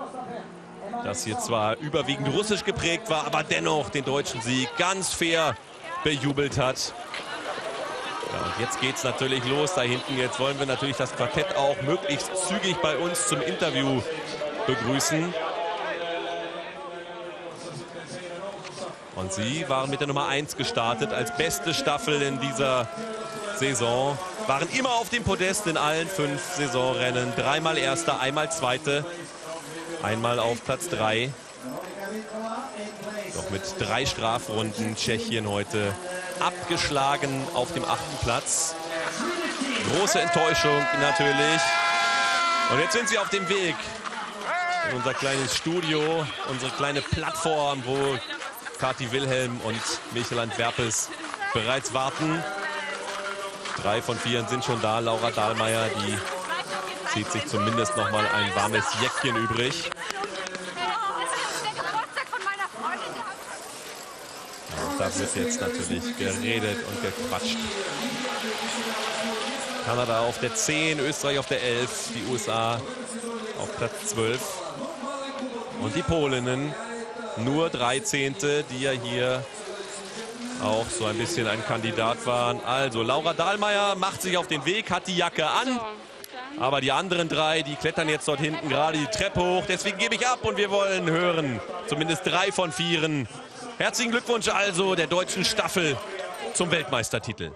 das hier zwar überwiegend russisch geprägt war, aber dennoch den deutschen Sieg ganz fair bejubelt hat. Ja, und jetzt geht es natürlich los da hinten. Jetzt wollen wir natürlich das Quartett auch möglichst zügig bei uns zum Interview begrüßen. Und sie waren mit der Nummer 1 gestartet als beste Staffel in dieser Saison. Waren immer auf dem Podest in allen fünf Saisonrennen. Dreimal Erster, einmal Zweite, einmal auf Platz 3. Doch mit drei Strafrunden Tschechien heute abgeschlagen auf dem achten Platz. Große Enttäuschung natürlich. Und jetzt sind sie auf dem Weg in unser kleines Studio, unsere kleine Plattform, wo Kati Wilhelm und Micheland Werpes bereits warten. Drei von vier sind schon da. Laura Dahlmeier, die zieht sich zumindest noch mal ein warmes Jäckchen übrig. Ja, da wird jetzt natürlich geredet und gequatscht. Kanada auf der 10, Österreich auf der 11, die USA auf Platz 12. Und die Polinnen nur 13. die ja hier auch so ein bisschen ein Kandidat waren. Also Laura Dahlmeier macht sich auf den Weg, hat die Jacke an. Aber die anderen drei, die klettern jetzt dort hinten gerade die Treppe hoch. Deswegen gebe ich ab und wir wollen hören. Zumindest drei von vieren. Herzlichen Glückwunsch also der deutschen Staffel zum Weltmeistertitel.